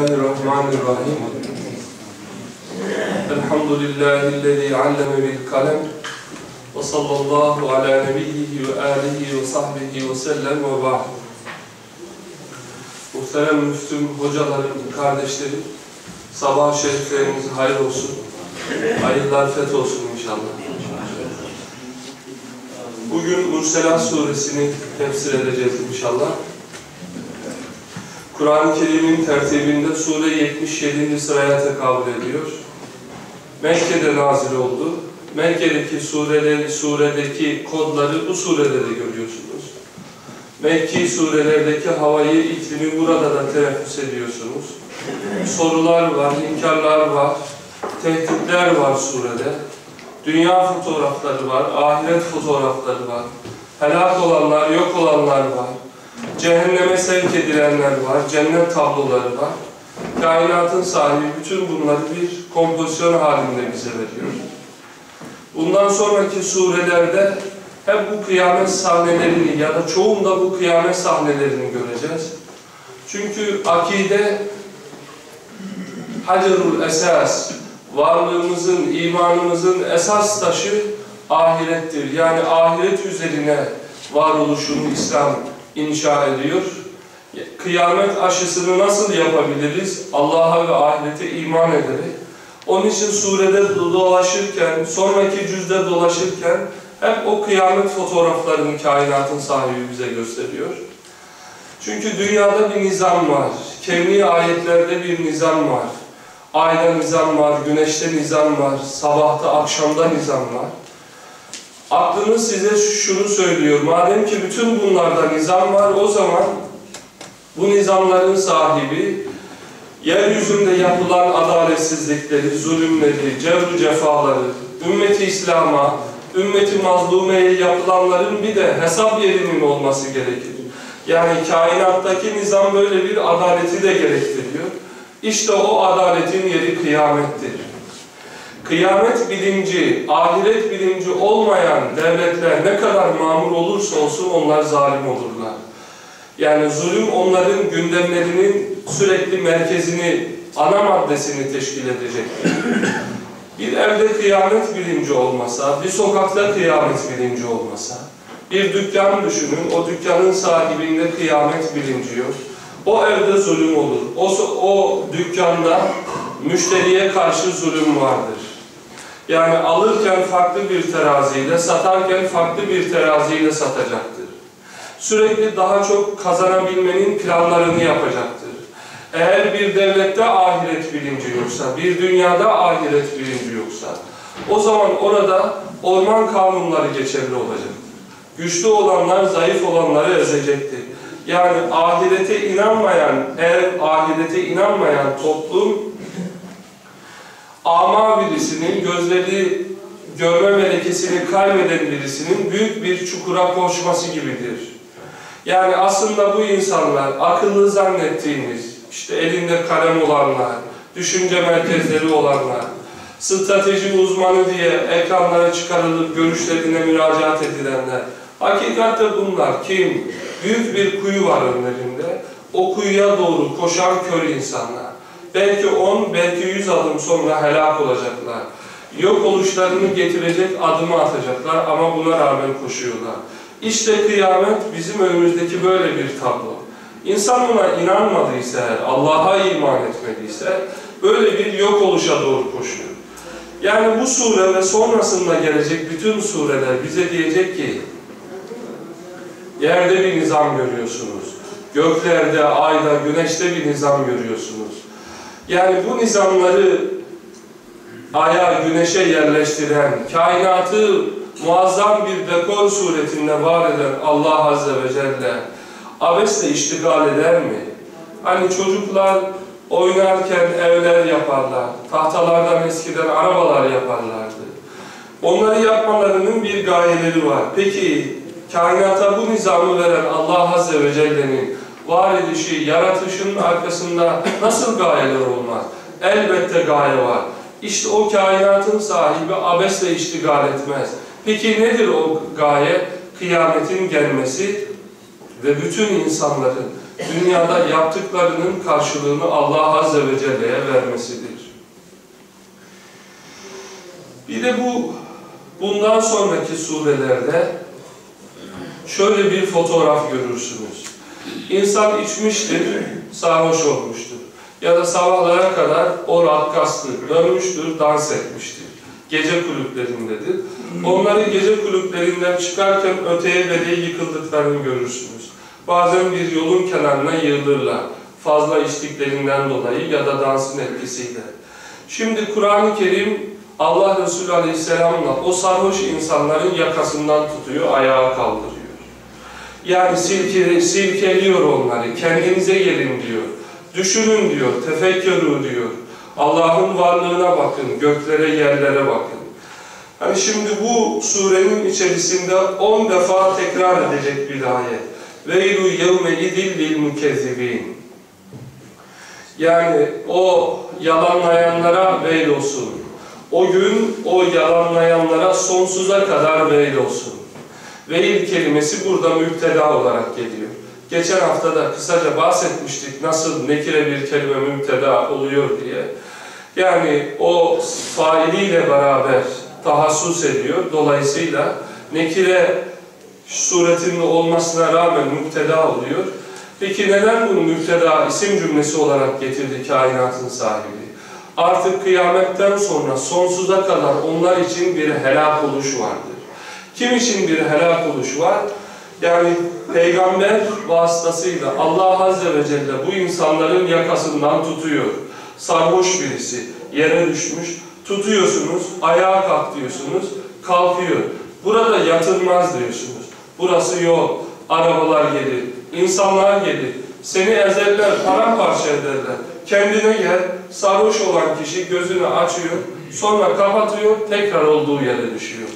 Bismillahirrahmanirrahim. Elhamdülillahi lezî alleme bil kalem ve sallallahu ala nebiyyihi ve âlihi ve sahbihi ve sellem ve ba'd. Muhterem Müslüm hocaların kardeşleri, sabah şerifleriniz hayır olsun. Hayırlar feth olsun inşallah. Bugün Mürselat suresini tefsir edeceğiz inşallah. Kur'an-ı Kerim'in tertibinde sure 77. sıraya tekabül ediyor. Mekke'de nazil oldu. Mekke'deki sureleri, suredeki kodları bu surede de görüyorsunuz. Mekki surelerdeki havayı, iklimi burada da teneffüs ediyorsunuz. Sorular var, inkarlar var, tehditler var surede. Dünya fotoğrafları var, ahiret fotoğrafları var. Helak olanlar, yok olanlar var. Cehenneme sevk edilenler var, cennet tabloları var. Kainatın sahibi bütün bunları bir kompozisyon halinde bize veriyor. Bundan sonraki surelerde hep bu kıyamet sahnelerini ya da çoğunda bu kıyamet sahnelerini göreceğiz. Çünkü akide hacerul esas, varlığımızın, imanımızın esas taşı ahirettir. Yani ahiret üzerine varoluşunu İslam inşa ediyor. Kıyamet aşısını nasıl yapabiliriz? Allah'a ve ahirete iman ederek. Onun için surede dolaşırken, sonraki cüzde dolaşırken hep o kıyamet fotoğraflarını kainatın sahibi bize gösteriyor. Çünkü dünyada bir nizam var. Kevni ayetlerde bir nizam var. Ayda nizam var, güneşte nizam var, sabahta, akşamda nizam var. Aklınız size şunu söylüyor. Madem ki bütün bunlarda nizam var, o zaman bu nizamların sahibi yeryüzünde yapılan adaletsizlikleri, zulümleri, cevru cefaları, ümmeti İslam'a, ümmeti mazlumeye yapılanların bir de hesap yerinin olması gerekir. Yani kainattaki nizam böyle bir adaleti de gerektiriyor. İşte o adaletin yeri kıyamettir. Kıyamet bilinci, ahiret bilinci olmayan devletler ne kadar mamur olursa olsun onlar zalim olurlar. Yani zulüm onların gündemlerinin sürekli merkezini, ana maddesini teşkil edecektir. Bir evde kıyamet bilinci olmasa, bir sokakta kıyamet bilinci olmasa, bir dükkan düşünün, o dükkanın sahibinde kıyamet bilinci yok. O evde zulüm olur. O, o dükkanda müşteriye karşı zulüm vardır. Yani alırken farklı bir teraziyle, satarken farklı bir teraziyle satacaktır. Sürekli daha çok kazanabilmenin planlarını yapacaktır. Eğer bir devlette ahiret bilinci yoksa, bir dünyada ahiret bilinci yoksa, o zaman orada orman kanunları geçerli olacaktır. Güçlü olanlar zayıf olanları ezecektir. Yani ahirete inanmayan, eğer ahirete inanmayan toplum ama birisinin, gözleri görme melekesini kaybeden birisinin büyük bir çukura koşması gibidir. Yani aslında bu insanlar akıllı zannettiğimiz, işte elinde kalem olanlar, düşünce merkezleri olanlar, strateji uzmanı diye ekranlara çıkarılıp görüşlerine müracaat edilenler, hakikatte bunlar kim? Büyük bir kuyu var önlerinde, o kuyuya doğru koşan kör insanlar. Belki on, belki yüz adım sonra helak olacaklar. Yok oluşlarını getirecek adımı atacaklar ama buna rağmen koşuyorlar. İşte kıyamet bizim önümüzdeki böyle bir tablo. İnsan buna inanmadıysa Allah'a iman etmediyse böyle bir yok oluşa doğru koşuyor. Yani bu sure ve sonrasında gelecek bütün sureler bize diyecek ki yerde bir nizam görüyorsunuz. Göklerde, ayda, güneşte bir nizam görüyorsunuz. Yani bu nizamları aya, güneşe yerleştiren, kainatı muazzam bir dekor suretinde var eden Allah Azze ve Celle abesle iştigal eder mi? Hani çocuklar oynarken evler yaparlar, tahtalardan eskiden arabalar yaparlardı. Onları yapmalarının bir gayeleri var. Peki kainata bu nizamı veren Allah Azze ve Celle'nin var edişi, yaratışının arkasında nasıl gayeler olmaz? Elbette gaye var. İşte o kainatın sahibi abesle iştigal etmez. Peki nedir o gaye? Kıyametin gelmesi ve bütün insanların dünyada yaptıklarının karşılığını Allah Azze ve Celle'ye vermesidir. Bir de bu bundan sonraki surelerde şöyle bir fotoğraf görürsünüz. İnsan içmiştir, sarhoş olmuştur. Ya da sabahlara kadar o rakkastır, dönmüştür, dans etmiştir. Gece kulüplerindedir. Onları gece kulüplerinden çıkarken öteye bedeye yıkıldıklarını görürsünüz. Bazen bir yolun kenarına yığılırlar. Fazla içtiklerinden dolayı ya da dansın etkisiyle. Şimdi Kur'an-ı Kerim Allah Resulü Aleyhisselam'la o sarhoş insanların yakasından tutuyor, ayağa kaldırıyor. Yani silke, silkeliyor onları, kendinize gelin diyor. Düşünün diyor, tefekkürü diyor. Allah'ın varlığına bakın, göklere, yerlere bakın. Hani şimdi bu surenin içerisinde on defa tekrar edecek bir ayet. Veylu yevme idil lil mukezzibin. Yani o yalanlayanlara veil olsun. O gün o yalanlayanlara sonsuza kadar veil olsun. Veil kelimesi burada müpteda olarak geliyor. Geçen hafta da kısaca bahsetmiştik nasıl nekire bir kelime müpteda oluyor diye. Yani o failiyle beraber tahassus ediyor. Dolayısıyla nekire suretinde olmasına rağmen müpteda oluyor. Peki neden bunu müpteda isim cümlesi olarak getirdi kainatın sahibi? Artık kıyametten sonra sonsuza kadar onlar için bir helak oluş vardır. Kim için bir helak oluş var? Yani peygamber vasıtasıyla Allah Azze ve Celle bu insanların yakasından tutuyor. Sarhoş birisi yere düşmüş. Tutuyorsunuz, ayağa kalk diyorsunuz, kalkıyor. Burada yatılmaz diyorsunuz. Burası yol, arabalar gelir, insanlar gelir. Seni ezerler, paramparça ederler. Kendine gel, sarhoş olan kişi gözünü açıyor, sonra kapatıyor, tekrar olduğu yere düşüyor.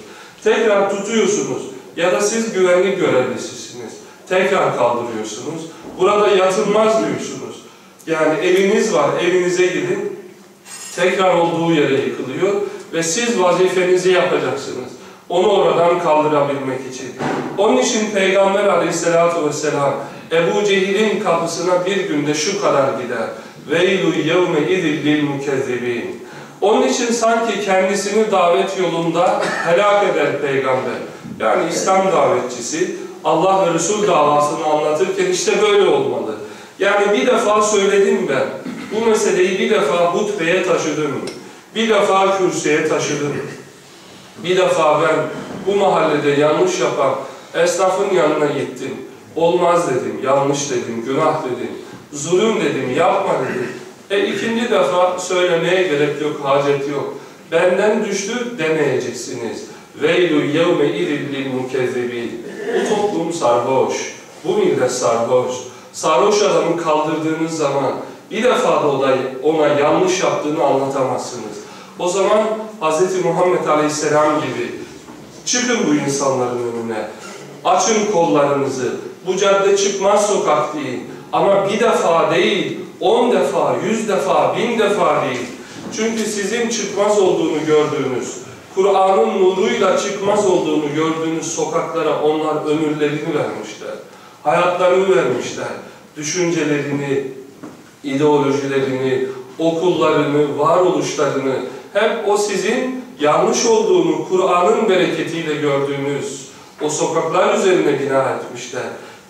Tekrar tutuyorsunuz ya da siz güvenlik görevlisisiniz. Tekrar kaldırıyorsunuz. Burada yatılmaz diyorsunuz. Yani eviniz var, evinize gidin. Tekrar olduğu yere yıkılıyor ve siz vazifenizi yapacaksınız. Onu oradan kaldırabilmek için. Onun için Peygamber aleyhissalatu vesselam Ebu Cehil'in kapısına bir günde şu kadar gider. Veylu yevme idil lil mukezzibin. Onun için sanki kendisini davet yolunda helak eder peygamber. Yani İslam davetçisi Allah ve Resul davasını anlatırken işte böyle olmalı. Yani bir defa söyledim ben. Bu meseleyi bir defa hutbeye taşıdım. Bir defa kürsüye taşıdım. Bir defa ben bu mahallede yanlış yapan esnafın yanına gittim. Olmaz dedim, yanlış dedim, günah dedim, zulüm dedim, yapma dedim. E ikinci defa söylemeye gerek yok, hacet yok. Benden düştü demeyeceksiniz. Veylu yevme idillil mukezzibin. Bu toplum sarhoş. Bu millet sarhoş. Sarhoş adamı kaldırdığınız zaman bir defa da ona yanlış yaptığını anlatamazsınız. O zaman Hz. Muhammed Aleyhisselam gibi çıkın bu insanların önüne. Açın kollarınızı. Bu cadde çıkmaz sokak değil. Ama bir defa değil, on defa, yüz defa, bin defa değil. Çünkü sizin çıkmaz olduğunu gördüğünüz, Kur'an'ın nuruyla çıkmaz olduğunu gördüğünüz sokaklara onlar ömürlerini vermişler. Hayatlarını vermişler. Düşüncelerini, ideolojilerini, okullarını, varoluşlarını hep o sizin yanlış olduğunu Kur'an'ın bereketiyle gördüğünüz o sokaklar üzerine bina etmişler.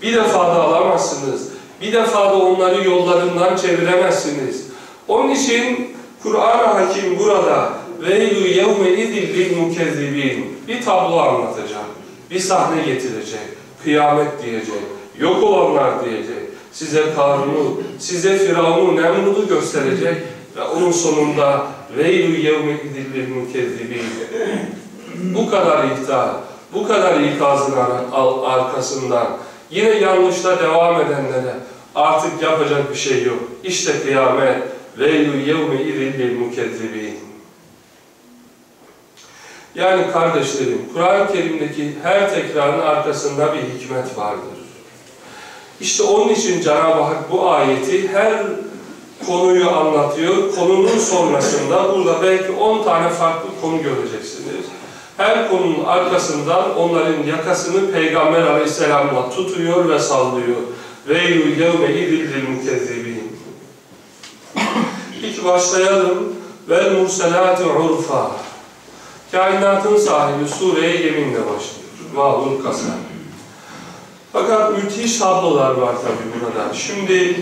Bir defa da alamazsınız. Bir defa da onları yollarından çeviremezsiniz. Onun için Kur'an-ı Hakim burada idil lil mukezzibin bir tablo anlatacak. Bir sahne getirecek. Kıyamet diyecek. Yok olanlar diyecek. Size Karun'u, size Firavun'u, Nemrud'u gösterecek ve onun sonunda idil lil mukezzibin. Bu kadar ihtar, bu kadar ikazın arkasından yine yanlışta devam edenlere artık yapacak bir şey yok. İşte kıyamet veylü yevme idillil mukezzibin. Yani kardeşlerim, Kur'an-ı Kerim'deki her tekrarın arkasında bir hikmet vardır. İşte onun için Cenab-ı Hak bu ayeti her konuyu anlatıyor. Konunun sonrasında burada belki 10 tane farklı konu göreceksiniz. Her konunun arkasından onların yakasını Peygamber Aleyhisselam'la tutuyor ve sallıyor. Veylül yevme idil mukezzibin. İlk başlayalım. Vel murselati urfa. Kainatın sahibi sureye yeminle başlıyor. Vahul kasam. Fakat müthiş tablolar var tabi burada. Şimdi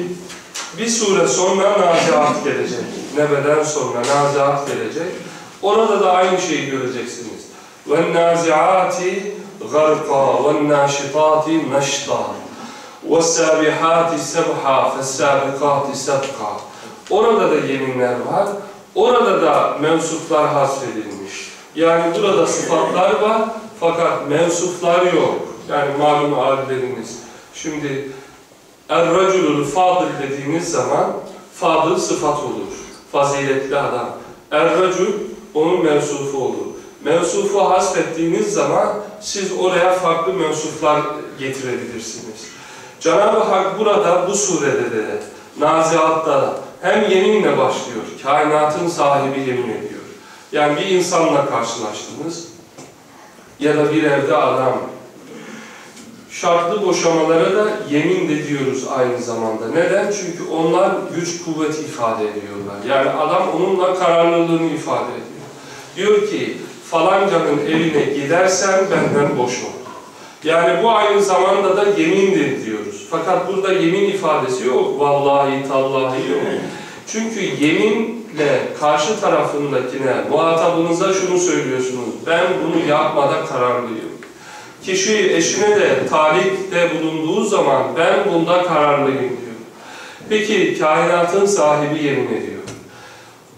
bir sure sonra naziat gelecek. Nebeden sonra naziat gelecek. Orada da aynı şeyi göreceksiniz. وَالنَّازِعَاتِ غَرْقًا وَالنَّاشِطَاتِ نَشْطًا وَالسَّابِحَاتِ سَبْحًا فَالسَّابِقَاتِ سَبْقًا Orada da yeminler var. Orada da mensuplar hasredilmiş. Yani burada sıfatlar var fakat mensuplar yok. Yani malum abileriniz. Şimdi Er-Raculul Fadıl dediğiniz zaman Fadıl sıfat olur. Faziletli adam. Er-Racul onun mensufu olur. Mensufu hasfettiğiniz zaman siz oraya farklı mensuflar getirebilirsiniz. Cenab-ı Hak burada bu surede de Naziat'ta hem yeminle başlıyor. Kainatın sahibi yemin ediyor. Yani bir insanla karşılaştınız ya da bir evde adam şartlı boşamalara da yemin de diyoruz aynı zamanda. Neden? Çünkü onlar güç kuvvet ifade ediyorlar. Yani adam onunla kararlılığını ifade ediyor. Diyor ki falancanın evine gidersen benden boş ol. Yani bu aynı zamanda da yemindir diyoruz. Fakat burada yemin ifadesi yok. Vallahi tallahi yok. Çünkü yeminle karşı tarafındakine, muhatabınıza şunu söylüyorsunuz. Ben bunu yapmada kararlıyım. Kişi eşine de talipte bulunduğu zaman ben bunda kararlıyım diyor. Peki kainatın sahibi yemin ediyor.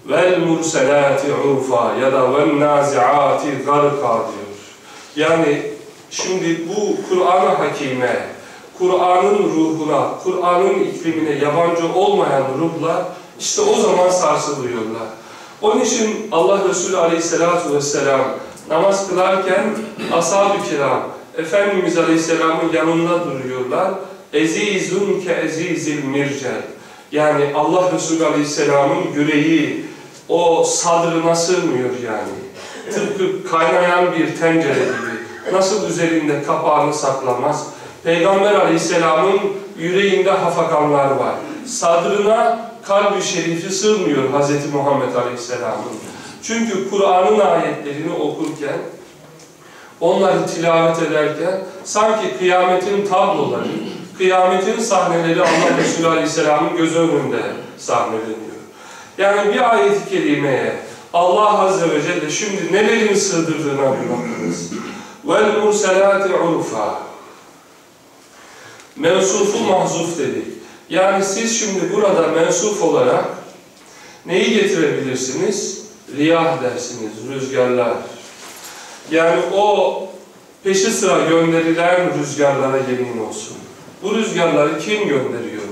Vel murselati urfa ya da vel naziati garka diyor. Yani şimdi bu Kur'an-ı Hakime, Kur'an'ın ruhuna, Kur'an'ın iklimine yabancı olmayan ruhlar işte o zaman sarsılıyorlar. Onun için Allah Resulü Aleyhisselatü Vesselam namaz kılarken ashab-ı kiram Efendimiz Aleyhisselam'ın yanında duruyorlar. Ezizun ke ezizil mircel. Yani Allah Resulü Aleyhisselam'ın yüreği o sadrına sığmıyor yani. Tıpkı kaynayan bir tencere gibi. Nasıl üzerinde kapağını saklamaz. Peygamber Aleyhisselam'ın yüreğinde hafakanlar var. Sadrına kalbi şerifi sığmıyor Hz. Muhammed Aleyhisselam'ın. Çünkü Kur'an'ın ayetlerini okurken onları tilavet ederken sanki kıyametin tabloları, kıyametin sahneleri Allah Resulü Aleyhisselam'ın göz önünde sahneleniyor. Yani bir ayet-i kerimeye Allah Azze ve Celle şimdi nelerin sığdırdığına bir bakınız. وَالْمُرْسَلَاتِ عُرُفًا Mensufu mahzuf dedik. Yani siz şimdi burada mensuf olarak neyi getirebilirsiniz? Riyah dersiniz, rüzgarlar. Yani o peşi sıra gönderilen rüzgarlara yemin olsun. Bu rüzgarları kim gönderiyor?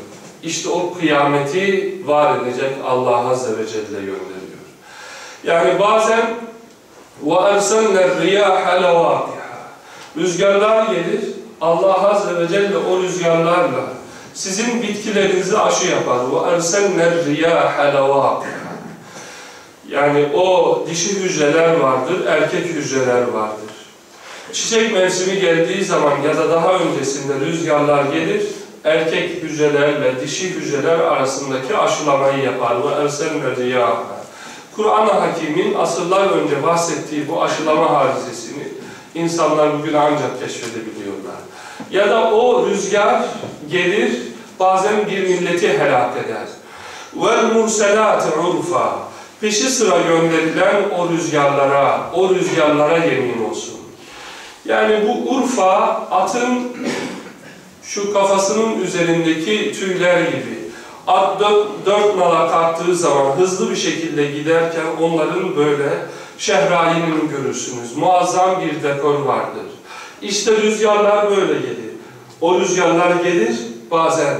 İşte o kıyameti var edecek Allah Azze ve Celle gönderiyor. Yani bazen وَاَرْسَلْنَا الرِّيَاحَ لَوَاقِحَ Rüzgarlar gelir, Allah Azze ve Celle o rüzgarlarla sizin bitkilerinizi aşı yapar. وَاَرْسَلْنَا الرِّيَاحَ لَوَاقِحَ Yani o dişi hücreler vardır, erkek hücreler vardır. Çiçek mevsimi geldiği zaman ya da daha öncesinde rüzgarlar gelir, erkek hücreler ve dişi hücreler arasındaki aşılamayı yapar. Ve erselme riyâhe. Kur'an-ı Hakim'in asırlar önce bahsettiği bu aşılama hadisesini insanlar bugün ancak keşfedebiliyorlar. Ya da o rüzgar gelir bazen bir milleti helak eder. Vel murselat urfa. Peşi sıra gönderilen o rüzgarlara, o rüzgarlara yemin olsun. Yani bu urfa atın şu kafasının üzerindeki tüyler gibi. At dört, dört nala kalktığı zaman hızlı bir şekilde giderken onların böyle şehrayini görürsünüz. Muazzam bir dekor vardır. İşte rüzgarlar böyle gelir. O rüzgarlar gelir bazen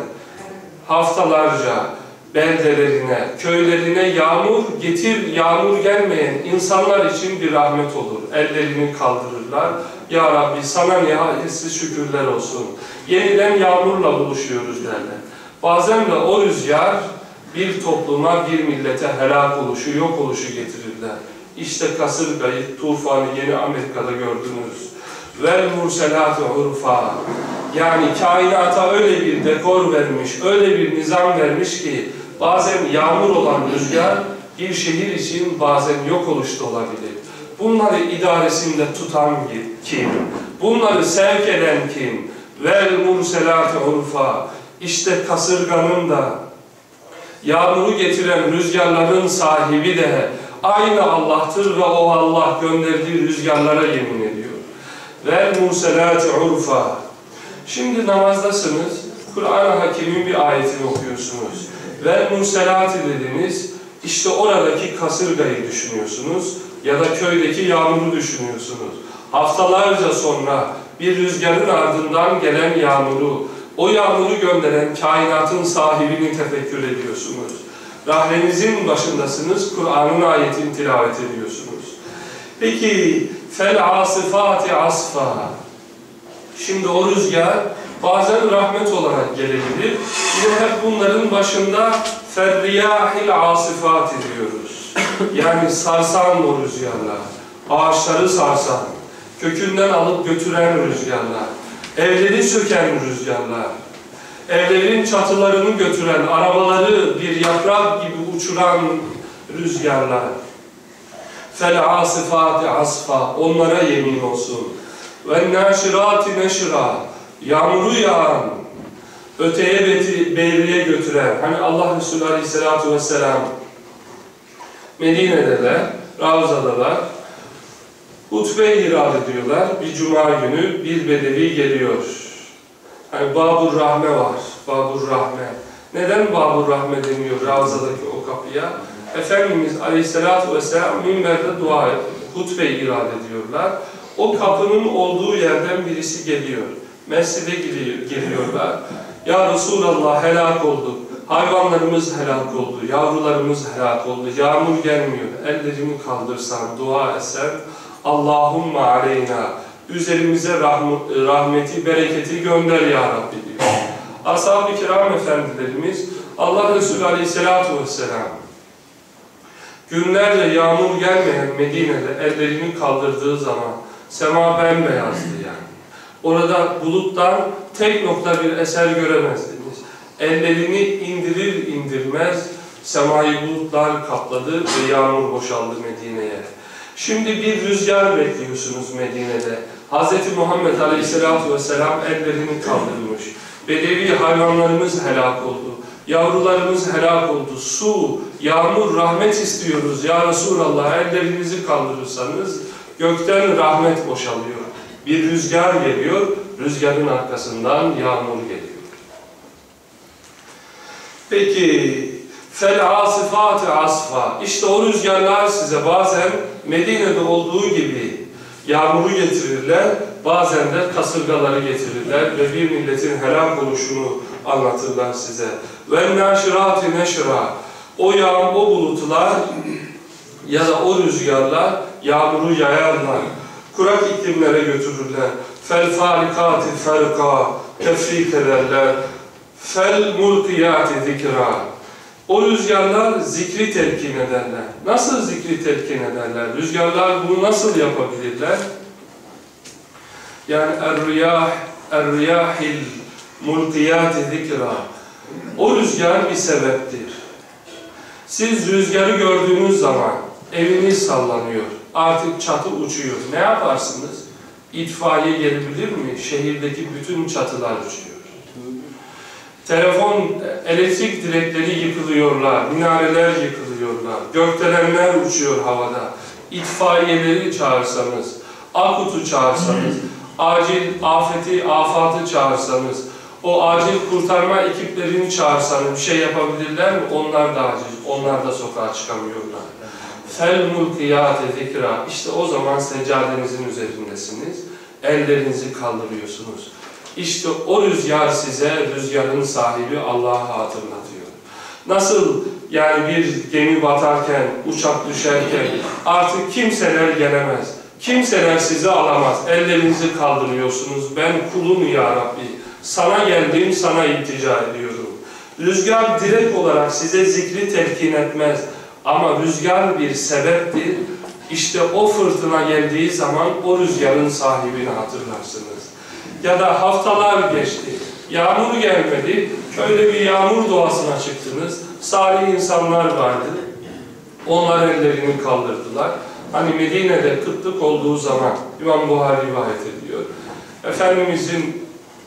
haftalarca beldelerine, köylerine yağmur getir, yağmur gelmeyen insanlar için bir rahmet olur. Ellerini kaldırırlar. Ya Rabbi sana nihayetsiz şükürler olsun. Yeniden yağmurla buluşuyoruz derler. Bazen de o rüzgar bir topluma, bir millete helak oluşu, yok oluşu getirirler. İşte kasırgayı, tufanı yeni Amerika'da gördünüz. vel murselati urfa. Yani kainata öyle bir dekor vermiş, öyle bir nizam vermiş ki bazen yağmur olan rüzgar bir şehir için bazen yok oluşta olabilir. Bunları idaresinde tutan kim? Bunları sevk eden kim? Vel murselati urfa. İşte kasırganın da yağmuru getiren rüzgarların sahibi de aynı Allah'tır ve o Allah gönderdiği rüzgarlara yemin ediyor. Vel murselati urfa. Şimdi namazdasınız. Kur'an-ı Hakim'in bir ayetini okuyorsunuz. Vel murselati dediniz. İşte oradaki kasırgayı düşünüyorsunuz ya da köydeki yağmuru düşünüyorsunuz. Haftalarca sonra bir rüzgarın ardından gelen yağmuru, o yağmuru gönderen kainatın sahibini tefekkür ediyorsunuz. Rahlenizin başındasınız, Kur'an'ın ayetini tilavet ediyorsunuz. Peki, fel asifati asfa. Şimdi o rüzgar bazen rahmet olarak gelebilir. Yine hep bunların başında ferriyahil asifat diyoruz. Yani sarsan o rüzgarlar, ağaçları sarsan, kökünden alıp götüren rüzgarlar, evleri söken rüzgarlar, evlerin çatılarını götüren, arabaları bir yaprak gibi uçuran rüzgarlar. Fel asifati asfa, onlara yemin olsun. Ve naşirati neşra, yağmuru yağan, öteye beti, beriye götüren, hani Allah Resulü Aleyhisselatü Vesselam Medine'deler, Ravza'dalar, hutbe irad ediyorlar. Bir cuma günü bir bedevi geliyor. Hani Babur Rahme var, Babur Rahme. Neden Babur Rahme deniyor Ravza'daki o kapıya? Efendimiz Aleyhisselatü Vesselam minberde dua hutbe irad ediyorlar. O kapının olduğu yerden birisi geliyor. Mescide geliyorlar. Ya Resulallah helak olduk. Hayvanlarımız helak oldu. Yavrularımız helak oldu. Yağmur gelmiyor. Ellerini kaldırsan, dua etsen Allahumma aleyna üzerimize rahmeti, bereketi gönder ya Rabbi diyor. Ashab-ı kiram efendilerimiz Allah Resulü aleyhissalatu vesselam günlerce yağmur gelmeyen Medine'de ellerini kaldırdığı zaman sema bembeyazdı yani. Orada buluttan tek nokta bir eser göremezdiniz. Ellerini indirir indirmez semayı bulutlar kapladı ve yağmur boşaldı Medine'ye. Şimdi bir rüzgar bekliyorsunuz Medine'de. Hz. Muhammed Aleyhisselatü Vesselam ellerini kaldırmış. Bedevi hayvanlarımız helak oldu. Yavrularımız helak oldu. Su, yağmur, rahmet istiyoruz. Ya Resulallah ellerinizi kaldırırsanız gökten rahmet boşalıyor. Bir rüzgar geliyor, rüzgarın arkasından yağmur geliyor. Peki, fel asifati asfa. İşte o rüzgarlar size bazen Medine'de olduğu gibi yağmuru getirirler, bazen de kasırgaları getirirler ve bir milletin helak oluşunu anlatırlar size. Ve naşirati neşra. O yağmur, o bulutlar ya da o rüzgarlar yağmuru yayarlar. Kurak iklimlere götürürler. Fel farikati ferka. Tefrik ederler. Fel mulkiyati zikra. O rüzgarlar zikri telkin ederler. Nasıl zikri telkin ederler? Rüzgarlar bunu nasıl yapabilirler? Yani er-riyah, er-riyahil mulkiyati zikra. O rüzgar bir sebeptir. Siz rüzgarı gördüğünüz zaman eviniz sallanıyor. Artık çatı uçuyor. Ne yaparsınız? İtfaiye gelebilir mi? Şehirdeki bütün çatılar uçuyor. Telefon, elektrik direkleri yıkılıyorlar, minareler yıkılıyorlar, gökdelenler uçuyor havada. İtfaiyeleri çağırsanız, akutu çağırsanız, acil afeti, afatı çağırsanız, o acil kurtarma ekiplerini çağırsanız bir şey yapabilirler mi? Onlar da acil, onlar da sokağa çıkamıyorlar. Fel mulkiyate zikra. İşte o zaman seccadenizin üzerindesiniz. Ellerinizi kaldırıyorsunuz. İşte o rüzgar size rüzgarın sahibi Allah'ı hatırlatıyor. Nasıl yani bir gemi batarken, uçak düşerken artık kimseler gelemez. Kimseler sizi alamaz. Ellerinizi kaldırıyorsunuz. Ben kulum ya Rabbi. Sana geldim, sana iltica ediyorum. Rüzgar direkt olarak size zikri telkin etmez. Ama rüzgar bir sebeptir. İşte o fırtına geldiği zaman o rüzgarın sahibini hatırlarsınız. Ya da haftalar geçti. Yağmur gelmedi. Öyle bir yağmur doğasına çıktınız. Salih insanlar vardı. Onlar ellerini kaldırdılar. Hani Medine'de kıtlık olduğu zaman İmam Buhari rivayet ediyor. Efendimizin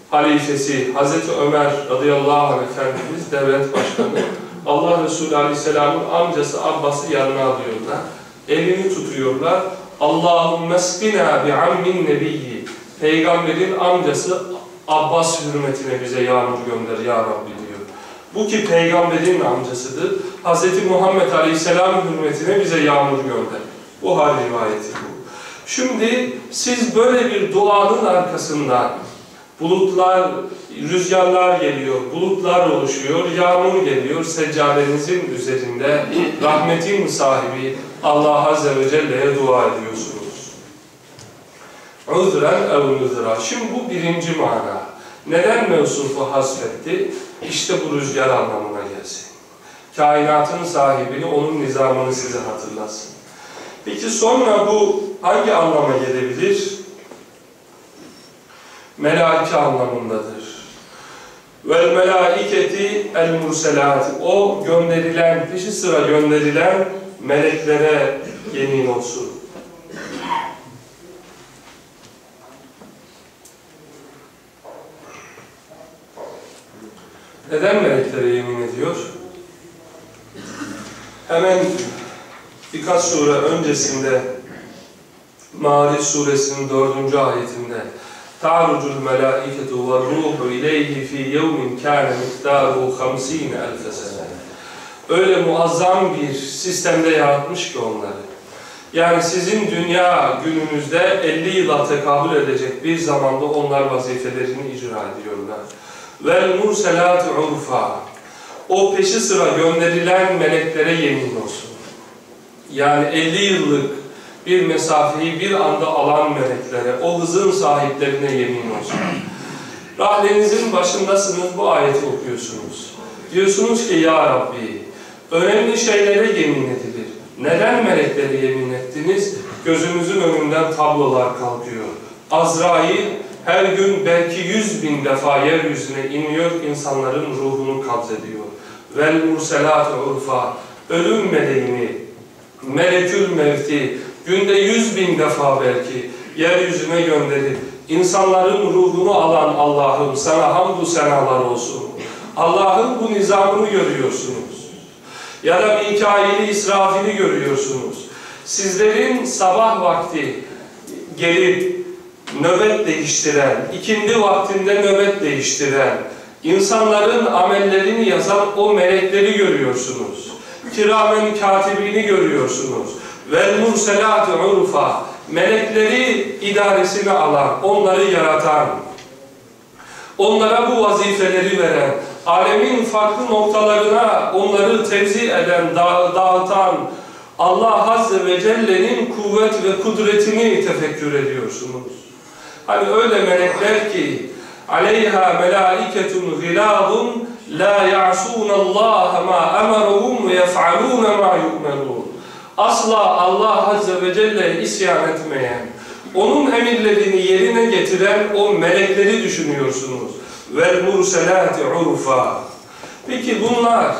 halifesi Hazreti Ömer radıyallahu anh Efendimiz devlet başkanı Allah Resulü Aleyhisselam'ın amcası Abbas'ı yanına alıyorlar. Elini tutuyorlar. Allahümme skina bi ammin nebiyyi. Peygamberin amcası Abbas hürmetine bize yağmur gönder ya Rabbi diyor. Bu ki peygamberin amcasıdır. Hz. Muhammed Aleyhisselam hürmetine bize yağmur gönder. Bu hal rivayeti bu. Şimdi siz böyle bir duanın arkasında bulutlar, rüzgarlar geliyor, bulutlar oluşuyor, yağmur geliyor, seccadenizin üzerinde rahmetin sahibi Allah Azze ve Celle'ye dua ediyorsunuz. Udren ev. Şimdi bu birinci mana. Neden mevsufu hasfetti? İşte bu rüzgar anlamına gelsin. Kainatın sahibini, onun nizamını size hatırlasın. Peki sonra bu hangi anlama gelebilir? Melaike anlamındadır. Vel melaiketi el murselat. O gönderilen, peşi sıra gönderilen meleklere yemin olsun. Neden meleklere yemin ediyor? Hemen birkaç sure öncesinde Ma'ariç suresinin dördüncü ayetinde Ve ruhu ileyhi fi yevmin kâne miktaruhu hamsîne elfe sene. Öyle muazzam bir sistemde yaratmış ki onları. Yani sizin dünya gününüzde 50 yıla tekabül edecek bir zamanda onlar vazifelerini icra ediyorlar. Vel murselâtu urfa. O peşi sıra gönderilen meleklere yemin olsun. Yani 50 yıllık bir mesafeyi bir anda alan meleklere, o hızın sahiplerine yemin olsun. Rahlenizin başındasınız, bu ayeti okuyorsunuz. Diyorsunuz ki Ya Rabbi, önemli şeylere yemin edilir. Neden meleklere yemin ettiniz? Gözümüzün önünden tablolar kalkıyor. Azrail her gün belki yüz bin defa yeryüzüne iniyor, insanların ruhunu kabzediyor. Vel murselat urfa, ölüm meleğini, melekül mevti, günde yüz bin defa belki yeryüzüne gönderip insanların ruhunu alan Allah'ım sana hamdü senalar olsun. Allah'ın bu nizamını görüyorsunuz. Ya da Mikail'i, İsrafil'i görüyorsunuz. Sizlerin sabah vakti gelip nöbet değiştiren, ikindi vaktinde nöbet değiştiren, insanların amellerini yazan o melekleri görüyorsunuz. Kiramen katibini görüyorsunuz. Vel murselat urfa. Melekleri idaresine alan, onları yaratan, onlara bu vazifeleri veren, alemin farklı noktalarına onları tevzi eden, da dağıtan Allah Azze ve Celle'nin kuvvet ve kudretini tefekkür ediyorsunuz. Hani öyle melekler ki aleyha melaiketun gilazun la ya'sun Allah ma emeruhum ve yef'alun ma yu'merun. Asla Allah Azze ve Celle'ye isyan etmeyen, onun emirlerini yerine getiren o melekleri düşünüyorsunuz. Vel murselati urfa. Peki bunlar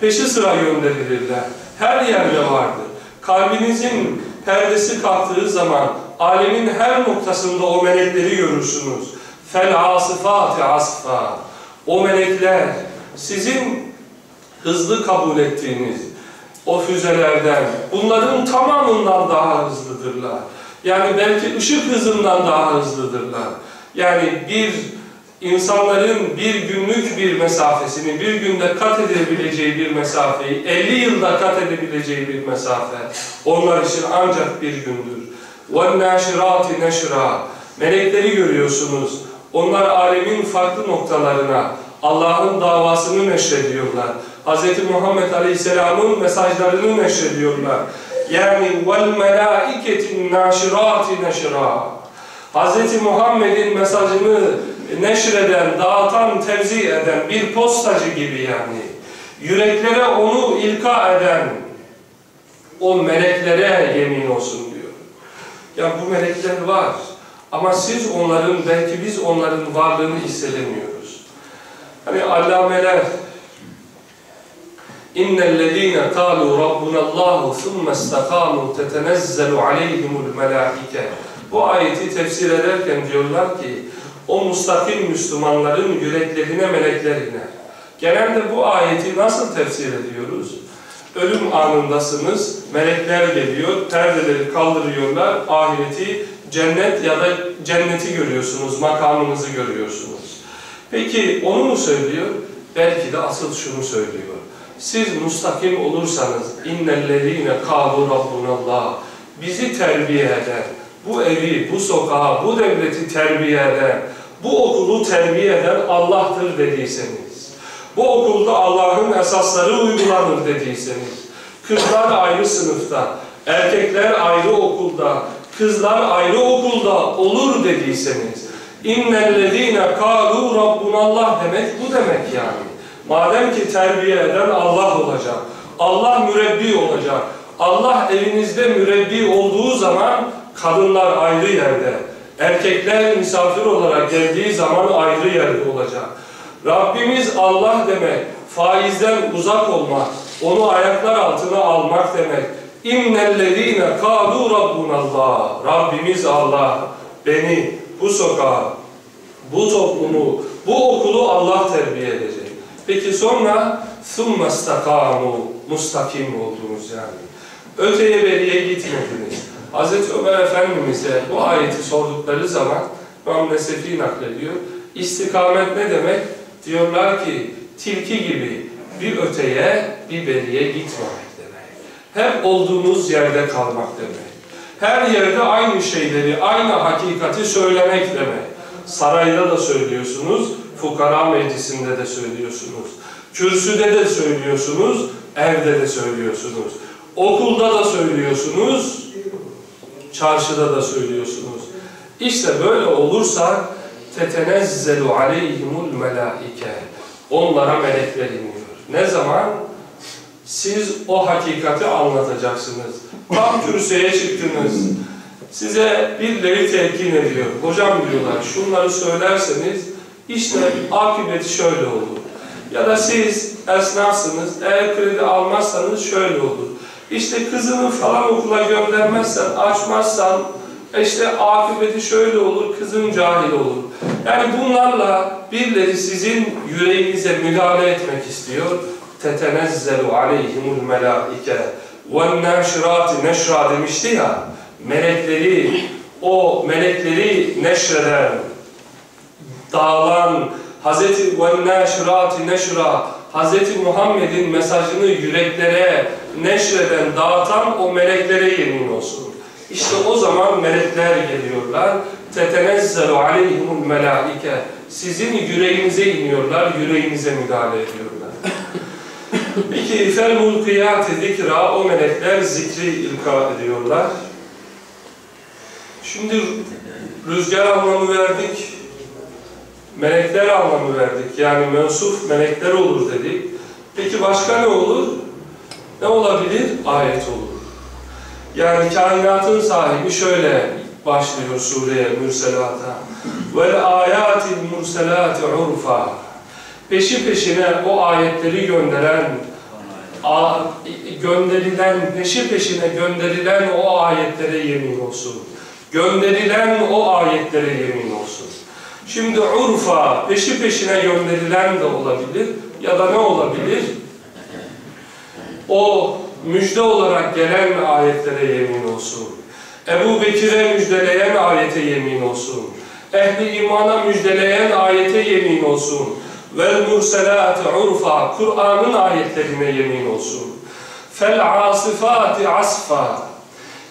peşi sıra gönderilirler. Her yerde vardır. Kalbinizin perdesi kalktığı zaman alemin her noktasında o melekleri görürsünüz. Fel asifati asfa. O melekler sizin hızlı kabul ettiğiniz o füzelerden, bunların tamamından daha hızlıdırlar. Yani belki ışık hızından daha hızlıdırlar. Yani bir insanların bir günlük bir mesafesini, bir günde kat edebileceği bir mesafeyi, 50 yılda kat edebileceği bir mesafe, onlar için ancak bir gündür. وَالنَّاشِرَاتِ نَشْرًا Melekleri görüyorsunuz. Onlar alemin farklı noktalarına Allah'ın davasını neşrediyorlar. Hz. Muhammed Aleyhisselam'ın mesajlarını neşrediyorlar. Yani vel melâiketin naşirâti neşirâ. Hz. Muhammed'in mesajını neşreden, dağıtan, tevzi eden bir postacı gibi yani. Yüreklere onu ilka eden o meleklere yemin olsun diyor. Ya bu melekler var ama siz onların, belki biz onların varlığını hissedemiyoruz. Hani allameler, اِنَّ الَّذ۪ينَ قَالُوا رَبُّنَ اللّٰهُ ثُمَّ اسْتَقَامُوا تَتَنَزَّلُ عَلَيْهِمُ الْمَلَائِكَ Bu ayeti tefsir ederken diyorlar ki, o mustakim Müslümanların yüreklerine melekler iner. Genelde bu ayeti nasıl tefsir ediyoruz? Ölüm anındasınız, melekler geliyor, perdeleri kaldırıyorlar, ahireti, cennet ya da cenneti görüyorsunuz, makamınızı görüyorsunuz. Peki onu mu söylüyor? Belki de asıl şunu söylüyor. Siz mustakim olursanız innellezine kalu rabbunallah bizi terbiye eden, bu evi, bu sokağı, bu devleti terbiye eden, bu okulu terbiye eden Allah'tır dediyseniz, bu okulda Allah'ın esasları uygulanır dediyseniz, kızlar ayrı sınıfta, erkekler ayrı okulda, kızlar ayrı okulda olur dediyseniz, innellezine kalu rabbunallah demek bu demek yani. Madem ki terbiye eden Allah olacak, Allah mürebbi olacak, Allah evinizde mürebbi olduğu zaman kadınlar ayrı yerde, erkekler misafir olarak geldiği zaman ayrı yerde olacak. Rabbimiz Allah demek, faizden uzak olmak, onu ayaklar altına almak demek. İnnellezîne kâlû rabbunallah. Rabbimiz Allah, beni, bu sokağı, bu toplumu, bu okulu Allah terbiye edecek. Peki sonra ثُمَّ اسْتَقَامُوا Mustakim oldunuz yani. Öteye beriye gitmediniz. Hz. Ömer Efendimiz'e bu ayeti sordukları zaman İmam Nesefi naklediyor. İstikamet ne demek? Diyorlar ki tilki gibi bir öteye bir beriye gitmemek demek. Hep olduğunuz yerde kalmak demek. Her yerde aynı şeyleri, aynı hakikati söylemek demek. Sarayda da söylüyorsunuz, fukara meclisinde de söylüyorsunuz. Kürsüde de söylüyorsunuz, evde de söylüyorsunuz. Okulda da söylüyorsunuz, çarşıda da söylüyorsunuz. İşte böyle olursa tetenezzelu aleyhimul melaike. Onlara melekler iniyor. Ne zaman? Siz o hakikati anlatacaksınız. Tam kürsüye çıktınız. Size birileri telkin ediyor. Hocam diyorlar şunları söylerseniz işte akıbeti şöyle olur. Ya da siz esnafsınız, eğer kredi almazsanız şöyle olur. İşte kızını falan okula göndermezsen, açmazsan, işte akıbeti şöyle olur, kızın cahil olur. Yani bunlarla birileri sizin yüreğinize müdahale etmek istiyor. تَتَنَزَّلُ عَلَيْهِمُ الْمَلَائِكَ وَالنَّشْرَاتِ neşra demişti ya, melekleri, o melekleri neşreden, dağılan, Hz. وَالنَّاشِرَاتِ neşra, Hz. Muhammed'in mesajını yüreklere neşreden, dağıtan o meleklere yemin olsun. İşte o zaman melekler geliyorlar. تَتَنَزَّلُ عَلَيْهِمُ الْمَلَائِكَ Sizin yüreğinize iniyorlar, yüreğinize müdahale ediyorlar. Peki fel mulkiyat zikra o melekler zikri ilka ediyorlar. Şimdi rüzgar anlamı verdik, melekler anlamı verdik. Yani mensuf melekler olur dedik. Peki başka ne olur? Ne olabilir? Ayet olur. Yani kainatın sahibi şöyle başlıyor sureye, mürselata. Vel ayatil murselati urfa. Peşi peşine o ayetleri gönderen, a, gönderilen, peşi peşine gönderilen o ayetlere yemin olsun. Gönderilen o ayetlere yemin olsun. Şimdi urfa, peşi peşine gönderilen de olabilir ya da ne olabilir? O müjde olarak gelen ayetlere yemin olsun. Ebu Bekir'e müjdeleyen ayete yemin olsun. Ehli imana müjdeleyen ayete yemin olsun. Vel murselâti urfa, Kur'an'ın ayetlerine yemin olsun. Fel asifati asfa.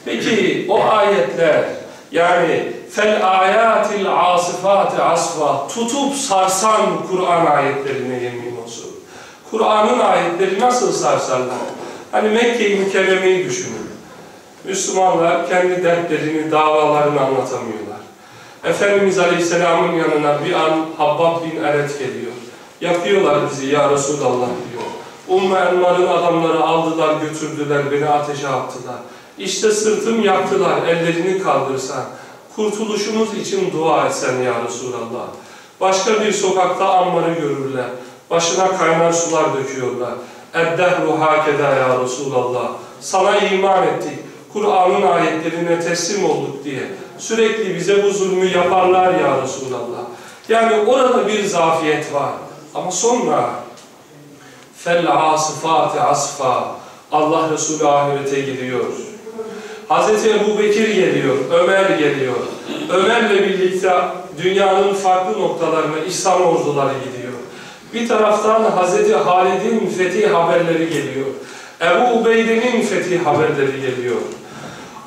Peki o ayetler yani fel ayatil asifati asfa tutup sarsan Kur'an ayetlerine yemin olsun. Kur'an'ın ayetleri nasıl sarsarlar? Hani Mekke-i Mükerreme'yi düşünün. Müslümanlar kendi dertlerini, davalarını anlatamıyorlar. Efendimiz Aleyhisselam'ın yanına bir an Habbab bin Eret geliyor. Yapıyorlar bizi ya Resulallah diyor. Umm Enmar'ın adamları aldılar götürdüler beni ateşe attılar. İşte sırtım yaktılar ellerini kaldırsan. Kurtuluşumuz için dua etsen ya Resulallah. Başka bir sokakta Ammar'ı görürler. Başına kaynar sular döküyorlar. Eddehru hakeda ya Resulallah. Sana iman ettik. Kur'an'ın ayetlerine teslim olduk diye. Sürekli bize bu zulmü yaparlar ya Resulallah. Yani orada bir zafiyet var. Ama sonra fel asifati asfa Allah Resulü ahirete gidiyor. Hazreti Ebu Bekir geliyor, Ömer geliyor. Ömer'le birlikte dünyanın farklı noktalarına İslam orduları gidiyor. Bir taraftan Hazreti Halid'in fetih haberleri geliyor. Ebu Ubeyde'nin fetih haberleri geliyor.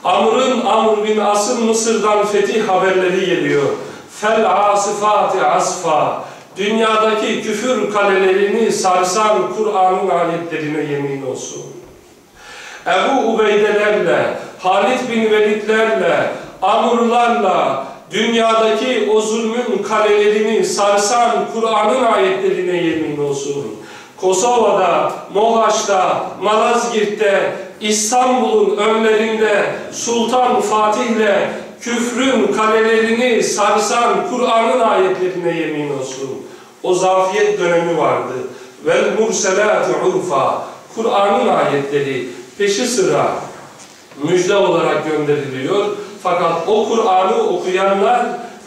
Amr'ın Amr bin As'ın Mısır'dan fetih haberleri geliyor. Fel asifati asfa. Dünyadaki küfür kalelerini sarsan Kur'an'ın ayetlerine yemin olsun. Ebu Ubeydelerle, Halid bin Velidlerle, Amr'larla dünyadaki o zulmün kalelerini sarsan Kur'an'ın ayetlerine yemin olsun. Kosova'da, Mohaç'ta, Malazgirt'te, İstanbul'un önlerinde Sultan Fatih'le küfrün kalelerini sarsan Kur'an'ın ayetlerine yemin olsun. O zafiyet dönemi vardı. Vel murselâti urfa. Kur'an'ın ayetleri peşi sıra müjde olarak gönderiliyor. Fakat o Kur'an'ı okuyanlar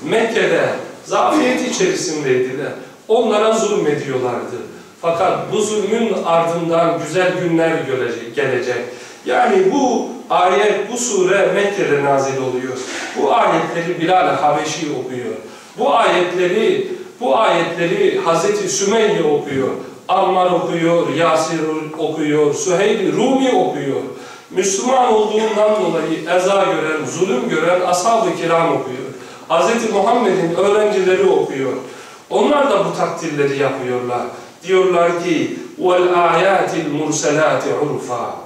Mekke'de zafiyet içerisindeydiler. Onlara zulmediyorlardı. Fakat bu zulmün ardından güzel günler görecek, gelecek. Yani bu ayet, bu sure Mekke'de nazil oluyor. Bu ayetleri Bilal Habeşi okuyor. Bu ayetleri, bu ayetleri Hazreti Sümeyye okuyor. Ammar okuyor, Yasir okuyor, Süheyl Rumi okuyor. Müslüman olduğundan dolayı eza gören, zulüm gören ashab-ı kiram okuyor. Hz. Muhammed'in öğrencileri okuyor. Onlar da bu takdirleri yapıyorlar. Diyorlar ki وَالْآيَاتِ الْمُرْسَلَاتِ عُرْفًا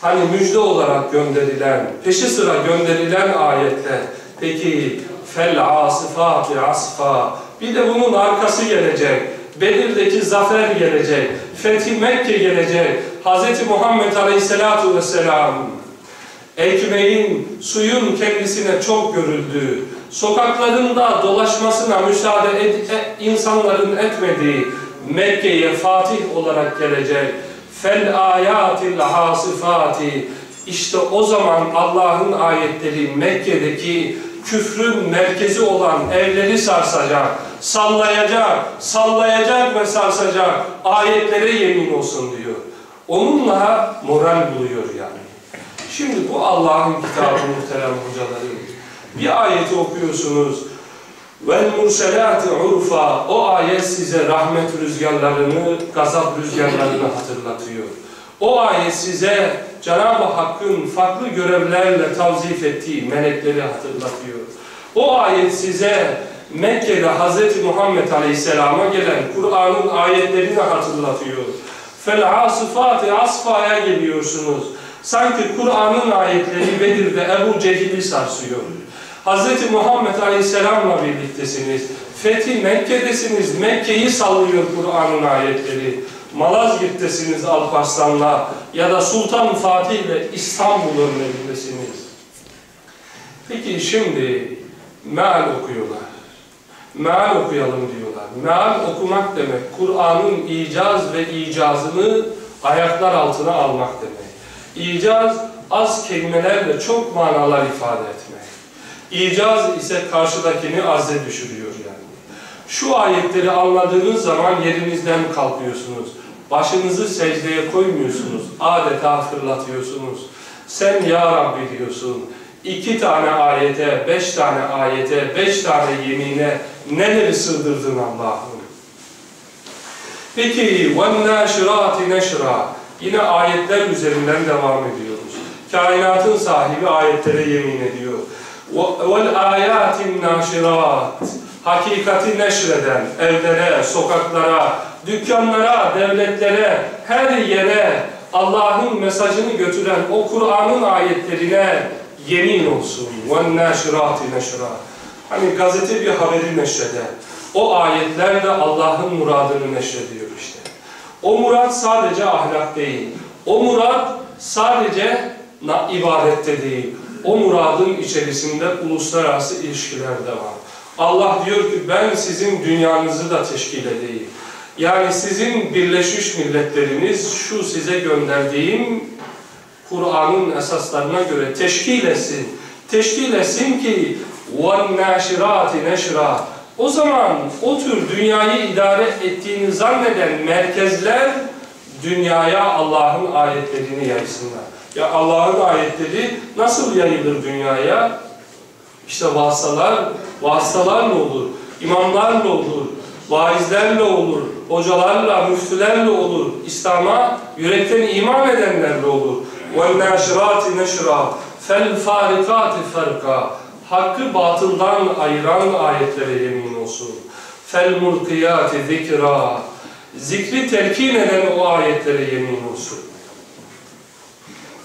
Hani müjde olarak gönderilen, peşi sıra gönderilen ayetler. Peki fel asifati asfa. Bir de bunun arkası gelecek. Bedir'deki zafer gelecek. Fethi Mekke gelecek. Hz. Muhammed Aleyhisselatu Vesselam ekmeğin, suyun kendisine çok görüldüğü, sokaklarında dolaşmasına müsaade et, e, insanların etmediği Mekke'ye Fatih olarak gelecek. Fel ayatil hasifati. İşte o zaman Allah'ın ayetleri Mekke'deki küfrün merkezi olan evleri sarsacak, sallayacak, sallayacak ve sarsacak ayetlere yemin olsun diyor. Onunla moral buluyor yani. Şimdi bu Allah'ın kitabı muhterem hocalarım. Bir ayeti okuyorsunuz. Vel murselati urfa. O ayet size rahmet rüzgarlarını, gazap rüzgarlarını hatırlatıyor. O ayet size Cenab-ı Hakk'ın farklı görevlerle tavzif ettiği melekleri hatırlatıyor. O ayet size Mekke'de Hz. Muhammed Aleyhisselam'a gelen Kur'an'ın ayetlerini hatırlatıyor. Fel asifati asfaya geliyorsunuz. Sanki Kur'an'ın ayetleri Bedir'de Ebu Cehil'i sarsıyor. Hz. Muhammed Aleyhisselam'la birliktesiniz. Fethi Mekke'desiniz. Mekke'yi sallıyor Kur'an'ın ayetleri. Malazgirt'tesiniz Alparslan'la ya da Sultan Fatih ile İstanbul'un evindesiniz. Peki şimdi meal okuyorlar. Meal okuyalım diyorlar. Meal okumak demek Kur'an'ın icaz ve icazını ayaklar altına almak demek. İcaz az kelimelerle çok manalar ifade etmek. İcaz ise karşıdakini azze düşürüyor yani. Şu ayetleri anladığınız zaman yerinizden kalkıyorsunuz. Başınızı secdeye koymuyorsunuz. Adeta fırlatıyorsunuz. Sen ya Rabbi diyorsun İki tane ayete, beş tane ayete, beş tane yemine neleri sığdırdın Allah'ım? Peki وَالنَّاشِرَاتِ نَشْرًا Yine ayetler üzerinden devam ediyoruz. Kainatın sahibi ayetlere yemin ediyor. وَالْآيَاتِ النَّاشِرَاتِ Hakikati neşreden evlere, sokaklara, dükkanlara, devletlere, her yere Allah'ın mesajını götüren o Kur'an'ın ayetlerine yemin olsun. وَالنَّاشِرَاتِ نَشْرًا Hani gazete bir haberi neşreder. O ayetler de Allah'ın muradını neşrediyor işte. O murat sadece ahlak değil. O murat sadece na- ibadette değil. O muradın içerisinde uluslararası ilişkiler de var. Allah diyor ki ben sizin dünyanızı da teşkil edeyim. Yani sizin Birleşmiş Milletleriniz şu size gönderdiğim Kur'an'ın esaslarına göre teşkil etsin. Teşkil etsin ki وَالنَّاشِرَاتِ نَشْرًا O zaman o tür dünyayı idare ettiğini zanneden merkezler dünyaya Allah'ın ayetlerini yaysınlar. Ya Allah'ın ayetleri nasıl yayılır dünyaya? İşte vasıtalar, vasıtalarla olur, imamlarla olur, vaizlerle olur, hocalarla, müftülerle olur, İslam'a yürekten iman edenlerle olur. وَالنَّاشِرَاتِ نَشْرًا فَالْفَارِقَاتِ فَرْقًا Hakkı batıldan ayıran ayetlere yemin olsun. فَالْمُلْقِيَاتِ ذِكْرًا Zikri telkin eden o ayetlere yemin olsun.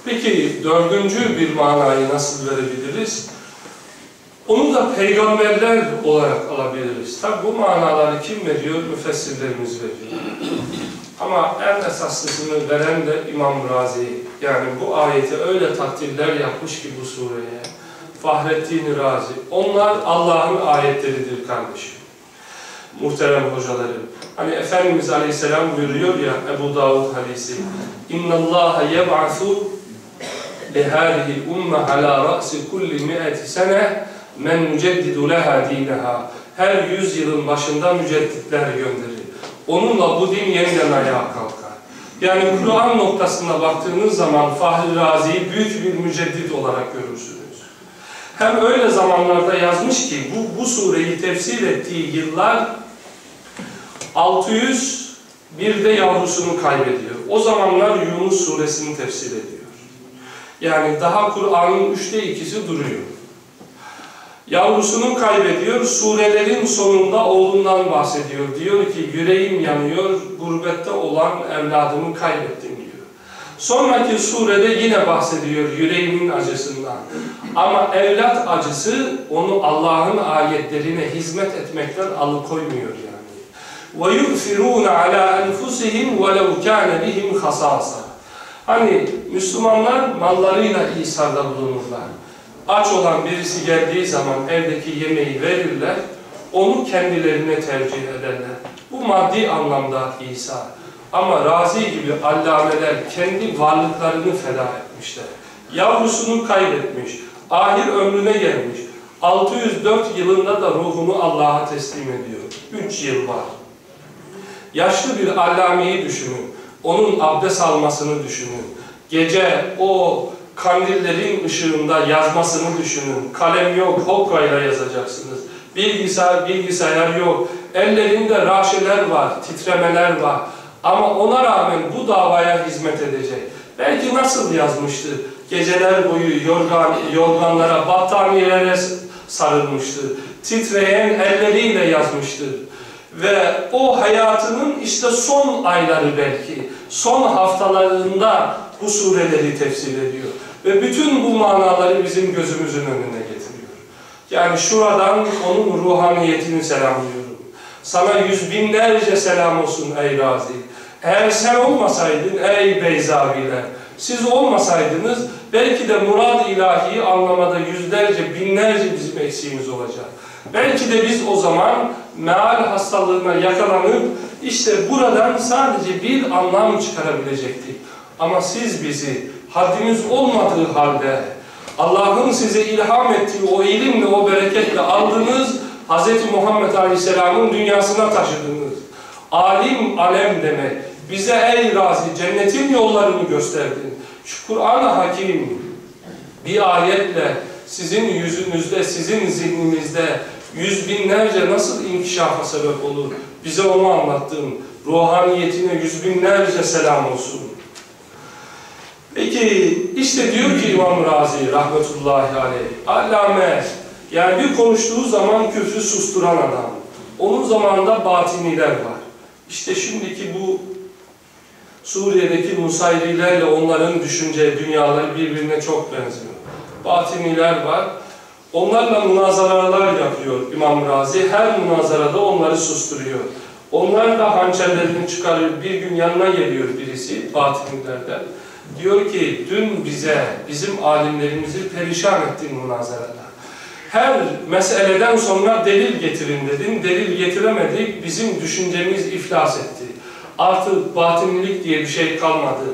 Peki dördüncü bir manayı nasıl verebiliriz? Onu da peygamberler olarak alabiliriz. Tabi bu manaları kim veriyor? Müfessirlerimiz veriyor. Ama en esaslısını veren de İmam Razi. Yani bu ayeti öyle takdirler yapmış ki bu sureye. Fahrettin Razi. Onlar Allah'ın ayetleridir kardeşim. Muhterem hocalarım. Hani Efendimiz Aleyhisselam buyuruyor ya Ebu Davud hadisi. İnna Allah yeb'asu lihâlihi umme ala ra'si kulli mi'ati sene men müceddidu leha dinaha. Her yüz yılın başında mücedditler gönderir. Onunla bu din yeniden ayağa kalkar. Yani Kur'an noktasına baktığınız zaman Fahri Razi'yi büyük bir müceddit olarak görürsünüz. Hem öyle zamanlarda yazmış ki bu, bu sureyi tefsir ettiği yıllar 601'de yavrusunu kaybediyor. O zamanlar Yunus suresini tefsir ediyor. Yani daha Kur'an'ın üçte ikisi duruyor. Yavrusunu kaybediyor, surelerin sonunda oğlundan bahsediyor. Diyor ki yüreğim yanıyor, gurbette olan evladımı kaybettim diyor. Sonraki surede yine bahsediyor yüreğimin acısından. Ama evlat acısı onu Allah'ın ayetlerine hizmet etmekten alıkoymuyor yani. وَيُؤْثِرُونَ عَلَى أَنْفُسِهِمْ وَلَوْ كَانَ بِهِمْ خَصَاصًا Hani Müslümanlar mallarıyla İsa'da bulunurlar. Aç olan birisi geldiği zaman evdeki yemeği verirler, onu kendilerine tercih ederler. Bu maddi anlamda İsa. Ama Razi gibi allameler kendi varlıklarını feda etmişler. Yavrusunu kaybetmiş, ahir ömrüne gelmiş. 604 yılında da ruhunu Allah'a teslim ediyor. 3 yıl var. Yaşlı bir allameyi düşünün. Onun abdest almasını düşünün. Gece o kandillerin ışığında yazmasını düşünün. Kalem yok, hokkayla yazacaksınız. Bilgisayar, bilgisayar yok. Ellerinde raşeler var, titremeler var. Ama ona rağmen bu davaya hizmet edecek. Belki nasıl yazmıştı? Geceler boyu yorgan, yorganlara, battaniyelere sarılmıştı. Titreyen elleriyle yazmıştı. Ve o hayatının işte son ayları belki, son haftalarında bu sureleri tefsir ediyor. Ve bütün bu manaları bizim gözümüzün önüne getiriyor. Yani şuradan onun ruhaniyetini selamlıyorum. Sana yüz binlerce selam olsun ey Razi. Eğer sen olmasaydın ey Beyzaviler, siz olmasaydınız belki de murad ilahiyi anlamada yüzlerce, binlerce bizim eksiğimiz olacak. Belki de biz o zaman meal hastalığına yakalanıp işte buradan sadece bir anlam çıkarabilecektik. Ama siz bizi haddimiz olmadığı halde Allah'ın size ilham ettiği o ilimle, o bereketle aldınız, Hz. Muhammed Aleyhisselam'ın dünyasına taşıdınız. Alim, alem demek. Bize ey Razi cennetin yollarını gösterdin. Şu Kur'an-ı Hakim bir ayetle sizin yüzünüzde, sizin zihninizde yüz binlerce nasıl inkişafa sebep olur? Bize onu anlattın. Ruhaniyetine yüz binlerce selam olsun. Peki işte diyor ki İmam Razi rahmetullahi aleyh, allame yani bir konuştuğu zaman küfrü susturan adam. Onun zamanında batiniler var. İşte şimdiki bu Suriye'deki Nusayrilerle onların düşünce dünyaları birbirine çok benziyor. Batiniler var. Onlarla münazaralar yapıyor İmam Razi. Her münazarada onları susturuyor. Onlar da hançerlerini çıkarıyor. Bir gün yanına geliyor birisi batinilerden. Diyor ki dün bize, bizim alimlerimizi perişan ettin münazarada. Her meseleden sonra delil getirin dedin. Delil getiremedik. Bizim düşüncemiz iflas etti. Artık batinilik diye bir şey kalmadı.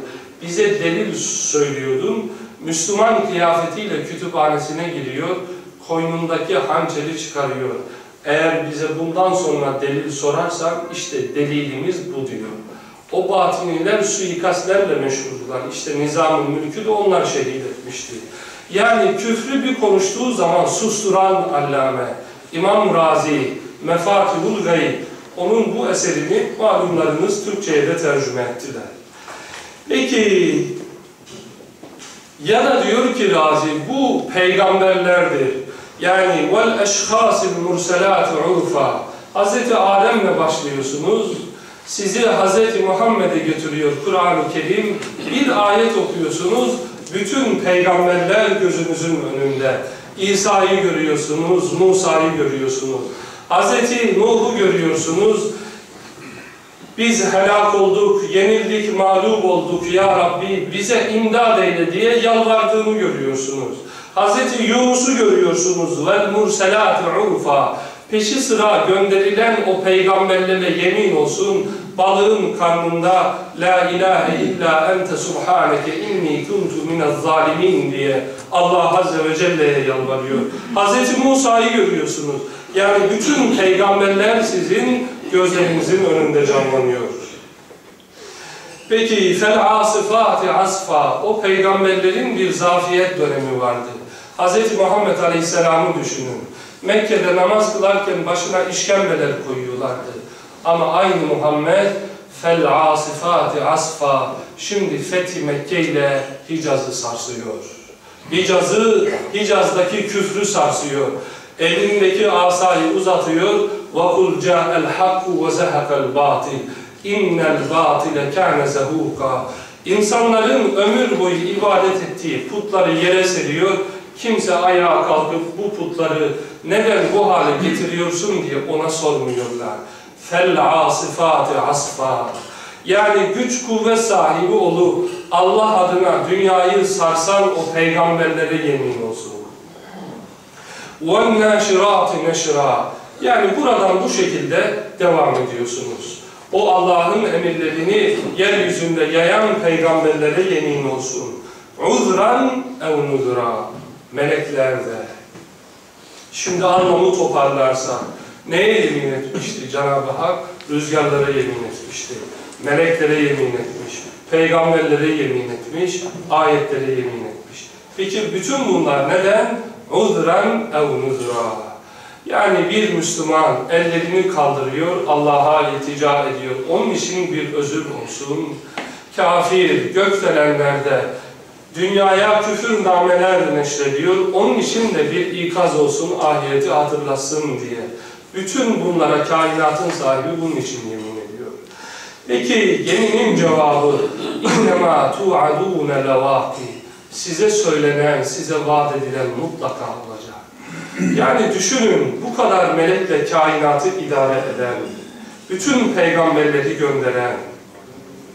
Bize delil söylüyordun. Müslüman kıyafetiyle kütüphanesine giriyor. Koynundaki hançeri çıkarıyor. Eğer bize bundan sonra delil sorarsan işte delilimiz bu diyor. O batiniler suikastlerle meşhurdular. İşte nizam mülkü de onlar şehit etmişti. Yani küfrü bir konuştuğu zaman susturan allame, İmam Razi, Mefatihul Gayb, onun bu eserini malumlarınız Türkçe'ye de tercüme ettiler. Peki, ya da diyor ki Razi, bu peygamberlerdir. Yani vel eşhasil murselat urfa. Hz. Adem'le başlıyorsunuz. Sizi Hz. Muhammed'e götürüyor Kur'an-ı Kerim. Bir ayet okuyorsunuz. Bütün peygamberler gözünüzün önünde. İsa'yı görüyorsunuz, Musa'yı görüyorsunuz. Hz. Nuh'u görüyorsunuz. Biz helak olduk, yenildik, mağlup olduk ya Rabbi bize imdad eyle diye yalvardığını görüyorsunuz. Hz. Yunus'u görüyorsunuz. Vel murselat urfa. Peşi sıra gönderilen o peygamberlere yemin olsun. Balığın karnında La ilahe illa ente subhaneke inni kuntu minez zalimin diye Allah Azze ve Celle'ye yalvarıyor. Hz. Musa'yı görüyorsunuz. Yani bütün peygamberler sizin gözlerinizin önünde canlanıyor. Peki fel asifati asfa o peygamberlerin bir zafiyet dönemi vardı. Hz. Muhammed Aleyhisselam'ı düşünün. Mekke'de namaz kılarken başına işkembeler koyuyorlardı. Ama aynı Muhammed fel asifati asfa şimdi Fethi Mekke ile Hicaz'ı sarsıyor. Hicaz'ı, Hicaz'daki küfrü sarsıyor. Elindeki asayı uzatıyor. وَقُلْ جَاءَ الْحَقُّ وَزَهَقَ الْبَاطِلِ اِنَّ الْبَاطِلَ كَانَ زَهُوقًا İnsanların ömür boyu ibadet ettiği putları yere seriyor. Kimse ayağa kalkıp bu putları neden bu hale getiriyorsun diye ona sormuyorlar. فَالْعَاصِفَاتِ asfa. Yani güç kuvvet sahibi olup Allah adına dünyayı sarsan o peygamberlere yemin olsun. وَالنَّاشِرَاتِ نَشْرًا Yani buradan bu şekilde devam ediyorsunuz. O Allah'ın emirlerini yeryüzünde yayan peygamberlere yemin olsun. Uzran ev nudra. Melekler de. Şimdi anlamı toparlarsa neye yemin etmişti Cenab-ı Hak? Rüzgarlara yemin etmişti. Meleklere yemin etmiş. Peygamberlere yemin etmiş. Ayetlere yemin etmiş. Peki bütün bunlar neden? Uzran ev nudra. Yani bir Müslüman ellerini kaldırıyor, Allah'a iltica ediyor. Onun için bir özür olsun. Kafir gökdelenlerde dünyaya küfür nameler neşrediyor. Onun için de bir ikaz olsun, ahireti hatırlasın diye. Bütün bunlara kainatın sahibi bunun için yemin ediyor. Peki geminin cevabı اِنَّمَا تُعَدُونَ لَوَاقِي Size söylenen, size vaat edilen mutlaka olacak. Yani düşünün bu kadar melekle kainatı idare eden, bütün peygamberleri gönderen,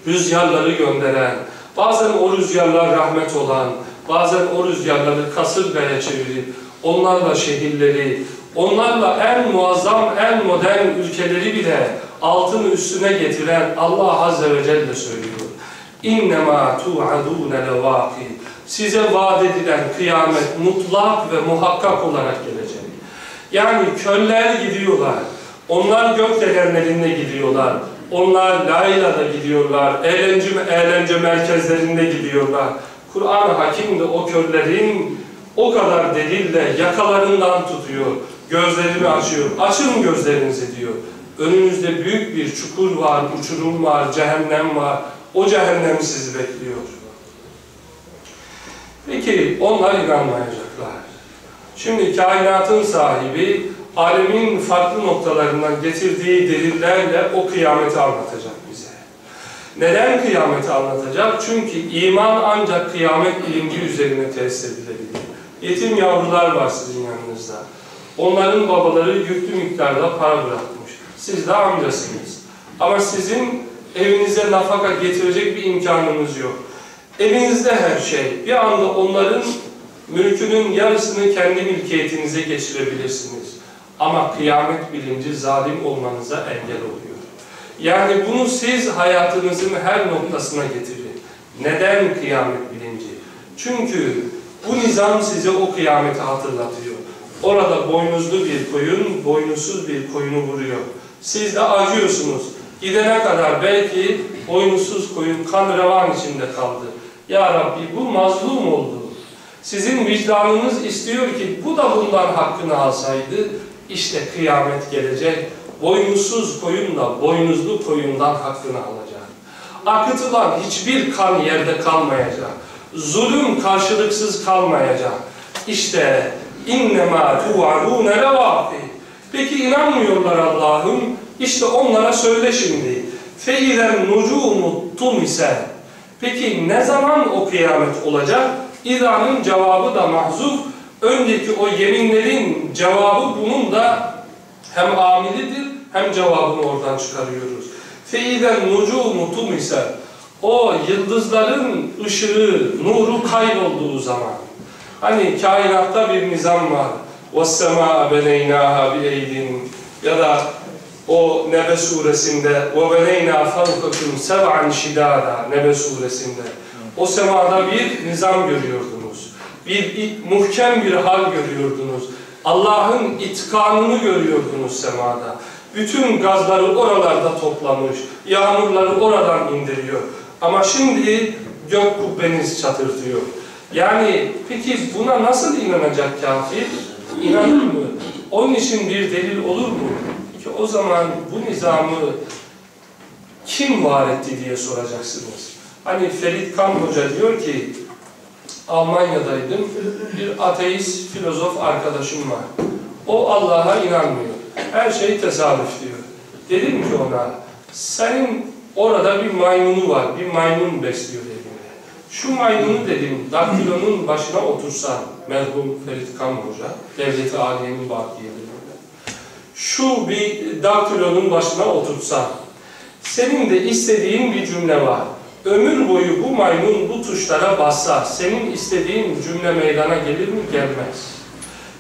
rüzgarları gönderen, bazen o rüzgarlar rahmet olan, bazen o rüzgarları kasırgaya çevirip, onlarla şehirleri, onlarla en muazzam, en modern ülkeleri bile altın üstüne getiren Allah Azze ve Celle söylüyor. İnnemâ tu'adûne levâki. Size vaat edilen kıyamet mutlak ve muhakkak olarak gelecek. Yani köller gidiyorlar. Onlar gökdelenlerinde gidiyorlar. Onlar Layla'da gidiyorlar. Eğlence, eğlence merkezlerinde gidiyorlar. Kur'an-ı Hakim de o köllerin o kadar delille yakalarından tutuyor. Gözlerini açıyor. Açın gözlerinizi diyor. Önünüzde büyük bir çukur var, uçurum var, cehennem var. O cehennem sizi bekliyor. Peki onlar inanmayacaklar. Şimdi kainatın sahibi alemin farklı noktalarından getirdiği delillerle o kıyameti anlatacak bize. Neden kıyameti anlatacak? Çünkü iman ancak kıyamet bilinci üzerine tesis edilebilir. Yetim yavrular var sizin yanınızda. Onların babaları yüklü miktarda para bırakmış. Siz de amcasınız. Ama sizin evinize nafaka getirecek bir imkanınız yok. Evinizde her şey. Bir anda onların mülkünün yarısını kendi mülkiyetinize geçirebilirsiniz. Ama kıyamet bilinci zalim olmanıza engel oluyor. Yani bunu siz hayatınızın her noktasına getirin. Neden kıyamet bilinci? Çünkü bu nizam size o kıyameti hatırlatıyor. Orada boynuzlu bir koyun, boynuzsuz bir koyunu vuruyor. Siz de acıyorsunuz. Gidene kadar belki boynuzsuz koyun kan revan içinde kaldı. Ya Rabbi bu mazlum oldu. Sizin vicdanınız istiyor ki bu da bundan hakkını alsaydı. İşte kıyamet gelecek. Boynuzsuz koyun da boynuzlu koyundan hakkını alacak. Akıtılan hiçbir kan yerde kalmayacak. Zulüm karşılıksız kalmayacak. İşte innema tuvarune levâfi. Peki inanmıyorlar Allah'ım. İşte onlara söyle şimdi. Feilen nucumu tum ise. Peki ne zaman o kıyamet olacak? İran'ın cevabı da mahzuf Önceki o yeminlerin cevabı bunun da hem amilidir hem cevabını oradan çıkarıyoruz. فَاِذَا النُّجُومُ تُمِسَ O yıldızların ışığı, nuru kaybolduğu zaman. Hani kainatta bir nizam var. وَالسَّمَاءَ بَنَيْنَاهَا بِاَيْدٍ Ya da o Nebe suresinde وَبَنَيْنَا فَوْقَكُمْ سَبْعًا شِدَادًا Nebe suresinde. O semada bir nizam görüyordunuz. Bir muhkem bir hal görüyordunuz. Allah'ın itkanını görüyordunuz semada. Bütün gazları oralarda toplamış. Yağmurları oradan indiriyor. Ama şimdi gök kubbeniz çatırtıyor. Yani peki buna nasıl inanacak kafir? İnanır mı? Onun için bir delil olur mu? Ki o zaman bu nizamı kim var etti diye soracaksınız. Hani Ferit Kan Hoca diyor ki Almanya'daydım. Bir ateist filozof arkadaşım var. O Allah'a inanmıyor. Her şey tesadüf diyor. Dedim ki ona senin orada bir maymunu var. Bir maymun besliyor evinde. Şu maymunu dedim daktilonun başına otursa merhum Ferit Kan Hoca, Devleti Aliye'nin bakiyelerinde. Şu bir daktilonun başına otursa senin de istediğin bir cümle var. Ömür boyu bu maymun bu tuşlara bassa senin istediğin cümle meydana gelir mi? Gelmez.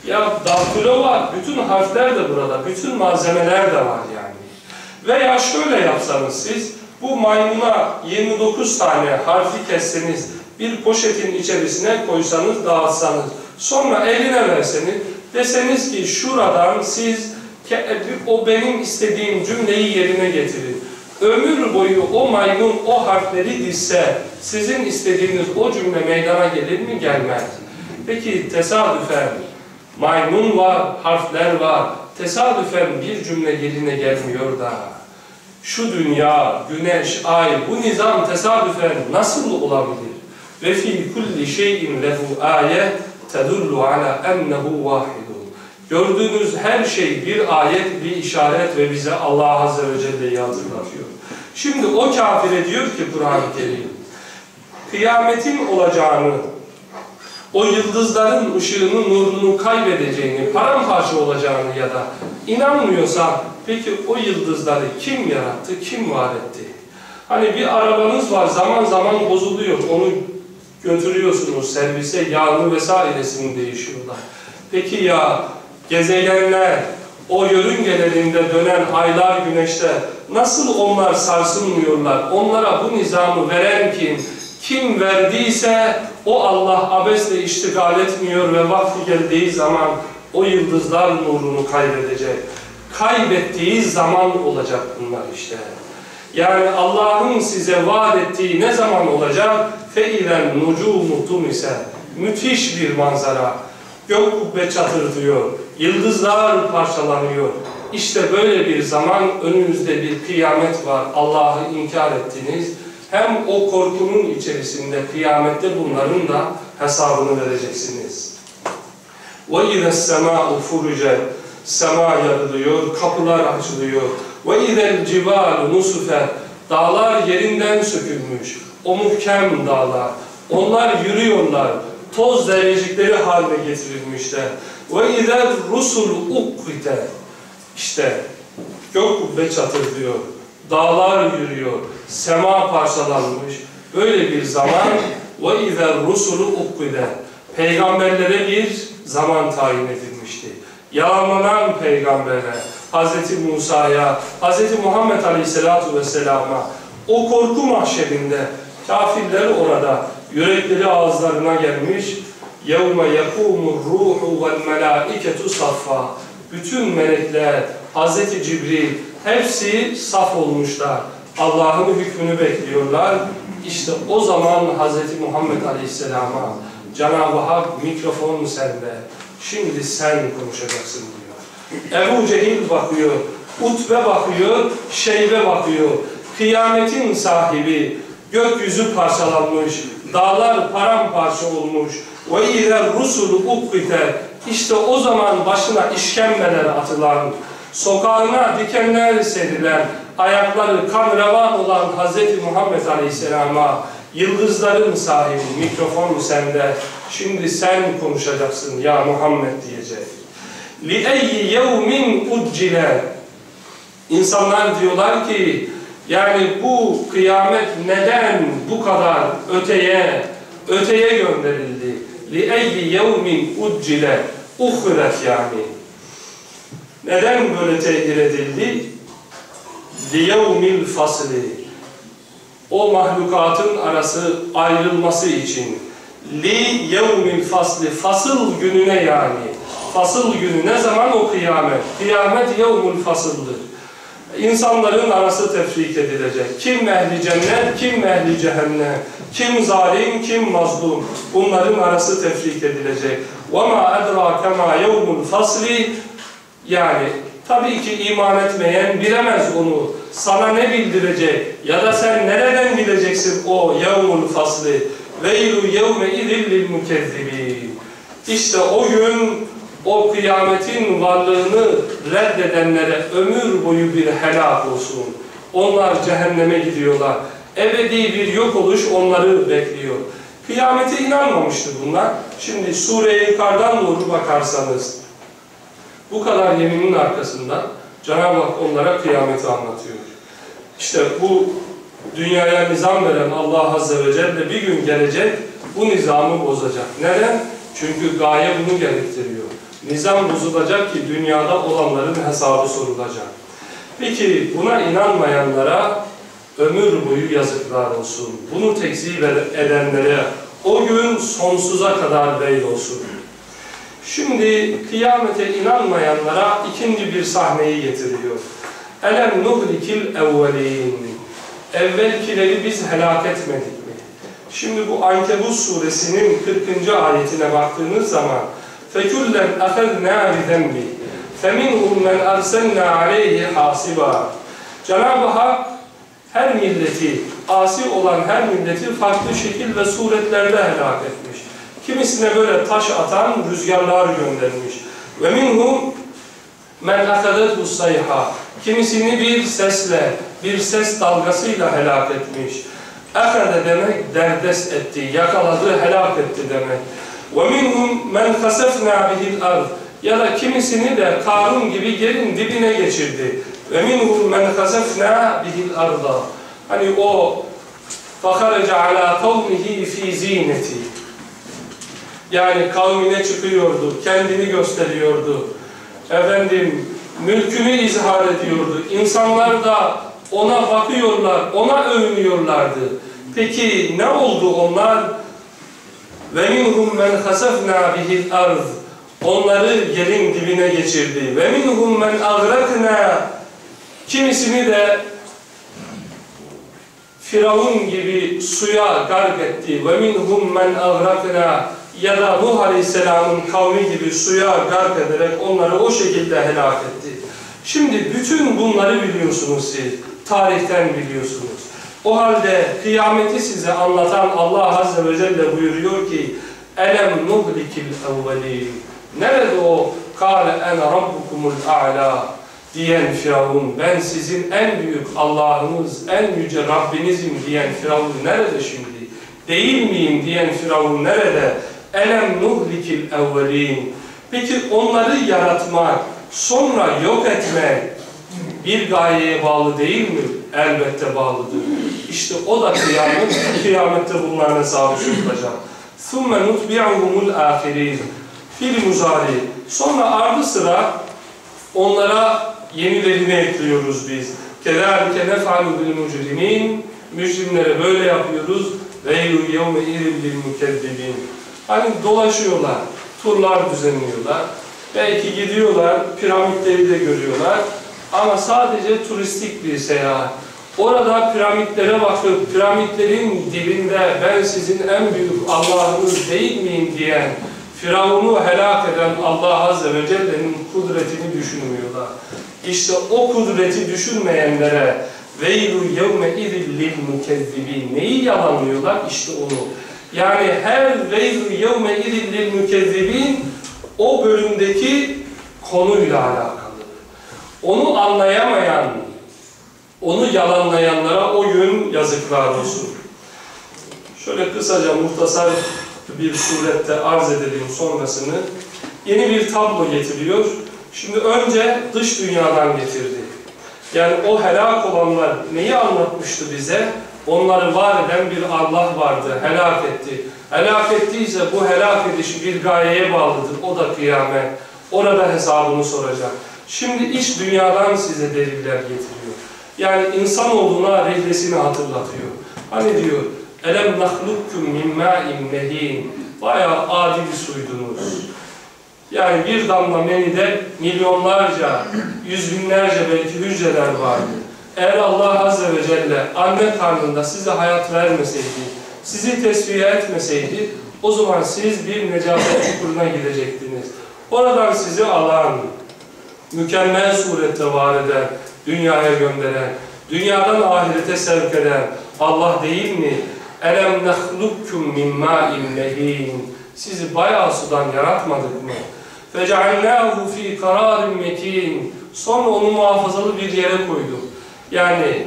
Ya daktilo var, bütün harfler de burada, bütün malzemeler de var yani. Veya şöyle yapsanız siz, bu maymuna 29 tane harfi kesseniz, bir poşetin içerisine koysanız, dağıtsanız, sonra eline verseniz, deseniz ki şuradan siz o benim istediğim cümleyi yerine getirin. Ömür boyu o maymun o harfleri dizse, sizin istediğiniz o cümle meydana gelir mi? Gelmez. Peki tesadüfen maymun var, harfler var. Tesadüfen bir cümle yerine gelmiyor da. Şu dünya, güneş, ay, bu nizam tesadüfen nasıl olabilir? Ve fi kulli şeyin lehu ayet tedullu ala ennehu vahidun. Gördüğünüz her şey bir ayet, bir işaret ve bize Allah Azze ve Celle'yi hatırlatıyor. Şimdi o kafire diyor ki Kur'an-ı Kerim, kıyametin olacağını, o yıldızların ışığını, nurunu kaybedeceğini, paramparça olacağını ya da inanmıyorsa peki o yıldızları kim yarattı, kim var etti? Hani bir arabanız var zaman zaman bozuluyor, onu götürüyorsunuz servise, yağını vesairesini değişiyorlar. Peki ya gezegenler, o yörüngelerinde dönen aylar güneşte nasıl onlar sarsılmıyorlar? Onlara bu nizamı veren kim? Kim verdiyse o Allah abesle iştigal etmiyor ve vakti geldiği zaman o yıldızlar nurunu kaybedecek. Kaybettiği zaman olacak bunlar işte. Yani Allah'ın size vaat ettiği ne zaman olacak? Feilen nucumu ise Müthiş bir manzara. Gök kubbe çatır diyor. Yıldızlar parçalanıyor. İşte böyle bir zaman önünüzde bir kıyamet var. Allah'ı inkar ettiniz. Hem o korkunun içerisinde kıyamette bunların da hesabını vereceksiniz. وَاِذَا السَّمَاءُ فُرُجَتْ Sema yarılıyor, kapılar açılıyor. وَاِذَا الْجِبَالُ نُسُفَتْ Dağlar yerinden sökülmüş. O muhkem dağlar. Onlar yürüyorlar. Toz derecikleri haline getirilmişler. Ve iler rusul ukrite. İşte gök kubbe çatırdıyor. Dağlar yürüyor. Sema parçalanmış. Böyle bir zaman ve iler rusulu ukrite. Peygamberlere bir zaman tayin edilmişti. Yağmanan peygambere, Hz. Musa'ya, Hz. Muhammed Aleyhisselatu Vesselam'a o korku mahşerinde kafirler orada yürekleri ağızlarına gelmiş يَوْمَ يَقُومُ الرُّوحُ وَالْمَلَائِكَةُ صَفَّا Bütün melekler, Hz. Cibril hepsi saf olmuşlar. Allah'ın hükmünü bekliyorlar. İşte o zaman Hz. Muhammed Aleyhisselam'a Cenab-ı Hak mikrofon sende. Şimdi sen konuşacaksın diyor. Ebu Cehil bakıyor, Utbe bakıyor, Şeybe bakıyor. Kıyametin sahibi, gökyüzü parçalanmış, dağlar paramparça olmuş. Ve iler rusulu ukkite. İşte o zaman başına işkembeler atılan, sokağına dikenler serilen, ayakları kan revan olan Hz. Muhammed Aleyhisselam'a yıldızların sahibi, mikrofon sende, şimdi sen konuşacaksın ya Muhammed diyecek. لِأَيِّ يَوْمٍ اُجِّلَ İnsanlar diyorlar ki, yani bu kıyamet neden bu kadar öteye, öteye gönderildi? لِأَيِّ يَوْمٍ اُجِّلَ Uhret yani. Neden böyle tehir edildi? لِيَوْمِ fasli O mahlukatın arası ayrılması için. Li yevmil fasli fasıl gününe yani. Fasıl günü ne zaman o kıyamet? Kıyamet yevmul fasıldır. İnsanların arası tefrik edilecek. Kim ehli cennet, kim ehli cehennem, kim zalim, kim mazlum. Bunların arası tefrik edilecek. وَمَا اَدْرَاكَ مَا يَوْمُ الْفَصْلِ Yani tabii ki iman etmeyen bilemez onu. Sana ne bildirecek? Ya da sen nereden bileceksin o yevmul fasli? Veylu yevme idillil mukezzibin. İşte o gün o kıyametin varlığını reddedenlere ömür boyu bir helak olsun. Onlar cehenneme gidiyorlar. Ebedi bir yok oluş onları bekliyor. Kıyamete inanmamıştı bunlar. Şimdi Sure-i yukarıdan doğru bakarsanız bu kadar yeminin arkasında Cenab-ı Hak onlara kıyameti anlatıyor. İşte bu dünyaya nizam veren Allah Azze ve Celle bir gün gelecek bu nizamı bozacak. Neden? Çünkü gaye bunu gerektiriyor. Nizam bozulacak ki dünyada olanların hesabı sorulacak. Peki buna inanmayanlara ömür boyu yazıklar olsun. Bunu tekzip edenlere o gün sonsuza kadar veil olsun. Şimdi kıyamete inanmayanlara ikinci bir sahneyi getiriyor. Elem nuhlikil evvelin. Evvelkileri biz helak etmedik mi? Şimdi bu Ankebut suresinin 40. ayetine baktığınız zaman فَكُلَّنْ أَخَذْنَا بِذَنْبِ فَمِنْهُمْ مَنْ أَرْسَلْنَا عَلَيْهِ حَاسِبًا Cenab-ı Hak her milleti, asi olan her milleti farklı şekil ve suretlerde helak etmiş. Kimisine böyle taş atan rüzgarlar göndermiş. Ve minhum men akadetu sayha. Kimisini bir sesle, bir ses dalgasıyla helak etmiş. Akade demek derdest etti, yakaladı, helak etti demek. Ve minhum men kasefna bihil ard. Ya da kimisini de Karun gibi yerin dibine geçirdi. Ve minhum men kasefna bihil arda. Hani o فَخَرَجَ عَلَى قَوْمِهِ ف۪ي زِينَةِ Yani kavmine çıkıyordu, kendini gösteriyordu. Efendim, mülkünü izhar ediyordu. İnsanlar da ona bakıyorlar, ona övünüyorlardı. Peki ne oldu onlar? Ve minhum men hasafna bihil arz. Onları yerin dibine geçirdi. Ve minhum men agrakna. Kimisini de Firavun gibi suya gark etti. Ve minhum men agrakna ya da Nuh Aleyhisselam'ın kavmi gibi suya gark ederek onları o şekilde helak etti. Şimdi bütün bunları biliyorsunuz siz. Tarihten biliyorsunuz. O halde kıyameti size anlatan Allah Azze ve Celle buyuruyor ki Elem nuhlikil evvelin Nerede o kâle ene rabbukumul a'la diyen Firavun ben sizin en büyük Allah'ınız, en yüce Rabbinizim diyen Firavun nerede şimdi? Değil miyim diyen Firavun nerede? Elem nuhlikil evvelin Peki onları yaratmak, sonra yok etmek bir gayeye bağlı değil mi? Elbette bağlıdır. İşte o da kıyamet, kıyamette bunların hesabı sorulacak. ثُمَّ نُتْبِعُهُمُ الْآخِرِينَ Fil muzari. Sonra ardı sıra onlara yenilerini ekliyoruz biz. كَذَٰلِكَ نَفْعَلُ بِالْمُجْرِمِينَ Mücrimlere böyle yapıyoruz. وَيْلُ يَوْمَ اِذٍ لِلْمُكَذِّبِينَ Hani dolaşıyorlar, turlar düzenliyorlar. Belki gidiyorlar, piramitleri de görüyorlar. Ama sadece turistik bir seyahat. Orada piramitlere bakıp piramitlerin dibinde ben sizin en büyük Allah'ınız değil miyim diyen Firavun'u helak eden Allah Azze ve Celle'nin kudretini düşünmüyorlar. İşte o kudreti düşünmeyenlere veylu yevme idil lil mukezzibin neyi yalanlıyorlar? İşte onu. Yani her veylu yevme idil lil mukezzibin o bölümdeki konuyla alakalı. Onu anlayamayan, onu yalanlayanlara o gün yazıklar olsun. Şöyle kısaca muhtasar bir surette arz edelim sonrasını. Yeni bir tablo getiriyor. Şimdi önce dış dünyadan getirdi. Yani o helak olanlar neyi anlatmıştı bize? Onları var eden bir Allah vardı, helak etti. Helak ettiyse bu helak edişi bir gayeye bağlıdır. O da kıyamet. Orada hesabını soracak. Şimdi iç dünyadan size deliller getiriyor. Yani insanoğluna rehlesini hatırlatıyor. Hani diyor, Elem nahlukkum min ma'in mehin. Bayağı adi bir suydunuz. Yani bir damla menide milyonlarca, yüz binlerce belki hücreler vardı. Eğer Allah Azze ve Celle anne karnında size hayat vermeseydi, sizi tesviye etmeseydi, o zaman siz bir necaset çukuruna gidecektiniz. Oradan sizi alan, mükemmel surette var eden, dünyaya gönderen, dünyadan ahirete sevk eden Allah değil mi? Elem nehlukkum min ma'in. Sizi bayağı sudan yaratmadık mı? فَجَعَلْنَاهُ ف۪ي قَرَارٍ مَك۪ينَ Sonra onu muhafazalı bir yere koyduk. Yani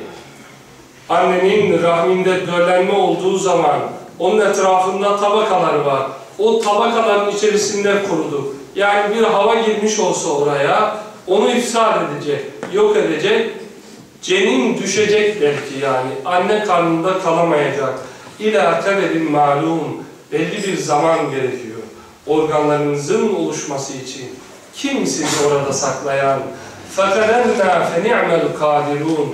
annenin rahminde döllenme olduğu zaman onun etrafında tabakalar var. O tabakaların içerisinde kuruduk. Yani bir hava girmiş olsa oraya onu ifsad edecek, yok edecek. Cenin düşecek belki yani. Anne karnında kalamayacak. İlâ tebedin malum. Belli bir zaman gerekiyor. Organlarınızın oluşması için. Kim sizi orada saklayan? فَقَدَرْنَا فَنِعْمَ الْقَادِرُونَ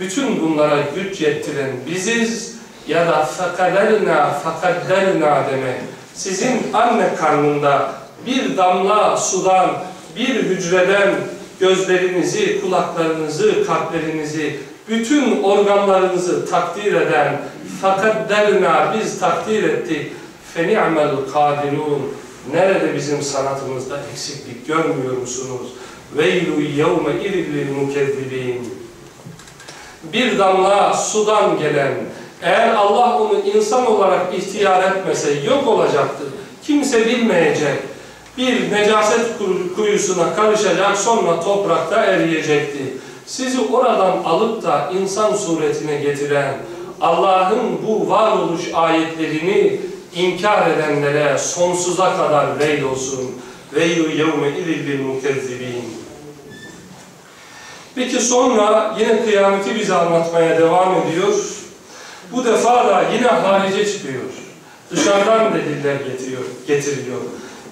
Bütün bunlara güç yettiren biziz ya da فَقَدَرْنَا فَقَدَّرْنَا demek. Sizin anne karnında bir damla sudan, bir hücreden gözlerinizi, kulaklarınızı, kalplerinizi, bütün organlarınızı takdir eden fakat derna biz takdir ettik feni'mel kadirun nerede bizim sanatımızda eksiklik görmüyor musunuz? Veylu yevme idillil mukezzibin bir damla sudan gelen eğer Allah onu insan olarak ihtiyar etmese yok olacaktı. Kimse bilmeyecek. Bir necaset kuyusuna karışacak sonra toprakta eriyecekti. Sizi oradan alıp da insan suretine getiren Allah'ın bu varoluş ayetlerini inkar edenlere sonsuza kadar veil olsun. Veylu yevme idillil mukezzibin. Peki sonra yine kıyameti bize anlatmaya devam ediyor. Bu defa da yine harice çıkıyor. Dışarıdan deliller getiriyor. getiriyor.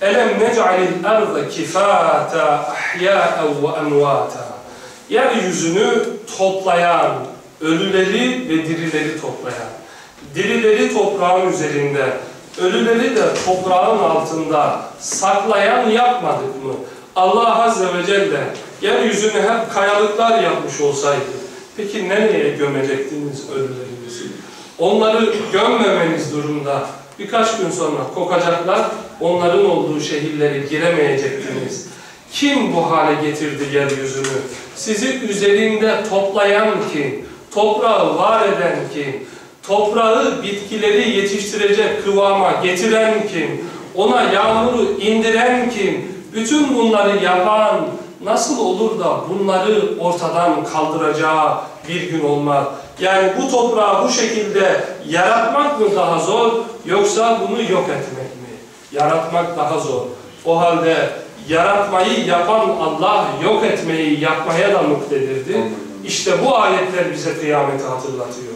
Elem nec'alil arda kifata ahya'en ve emvata. Yeryüzünü toplayan, ölüleri ve dirileri toplayan. Dirileri toprağın üzerinde, ölüleri de toprağın altında saklayan yapmadık mı? Allah Azze ve Celle yeryüzünü hep kayalıklar yapmış olsaydı, peki nereye gömecektiniz ölülerinizi? Onları gömmemeniz durumda birkaç gün sonra kokacaklar, onların olduğu şehirlere giremeyecektiniz. Kim bu hale getirdi yeryüzünü? Sizi üzerinde toplayan kim? Toprağı var eden kim? Toprağı, bitkileri yetiştirecek kıvama getiren kim? Ona yağmuru indiren kim? Bütün bunları yapan nasıl olur da bunları ortadan kaldıracağı bir gün olmaz? Yani bu toprağı bu şekilde yaratmak mı daha zor yoksa bunu yok etmek mi? Yaratmak daha zor. O halde yaratmayı yapan Allah yok etmeyi yapmaya da muktedirdir. İşte bu ayetler bize kıyameti hatırlatıyor.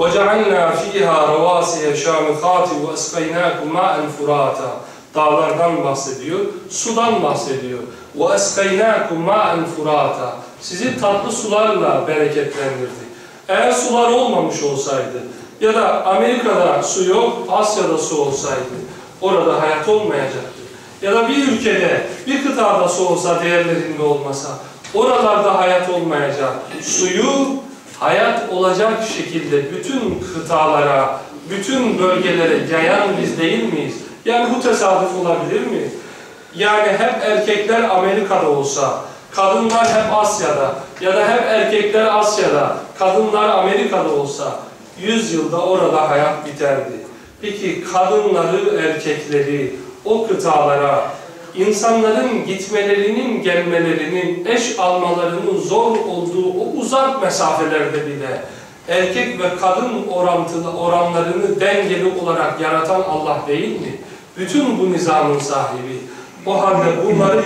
وَجَعَلْنَا ف۪يهَا رَوَاسِيَ شَامِخَاتِ وَاَسْقَيْنَاكُمْ مَاءً فُرَاتًا Dağlardan bahsediyor, sudan bahsediyor. وَاَسْقَيْنَاكُمْ مَاءً فُرَاتًا Sizi tatlı sularla bereketlendirdik. Eğer sular olmamış olsaydı ya da Amerika'da su yok, Asya'da su olsaydı orada hayat olmayacaktı. Ya da bir ülkede, bir kıtada su olsa değerlerinde olmasa oralarda hayat olmayacak. Suyu hayat olacak şekilde bütün kıtalara, bütün bölgelere yayan biz değil miyiz? Yani bu tesadüf olabilir mi? Yani hep erkekler Amerika'da olsa, kadınlar hep Asya'da ya da hep erkekler Asya'da, kadınlar Amerika'da olsa 100 yılda orada hayat biterdi. Peki kadınları, erkekleri o kıtalara, insanların gitmelerinin, gelmelerinin, eş almalarının zor olduğu o uzak mesafelerde bile erkek ve kadın orantılı oranlarını dengeli olarak yaratan Allah değil mi? Bütün bu nizamın sahibi. O halde bunları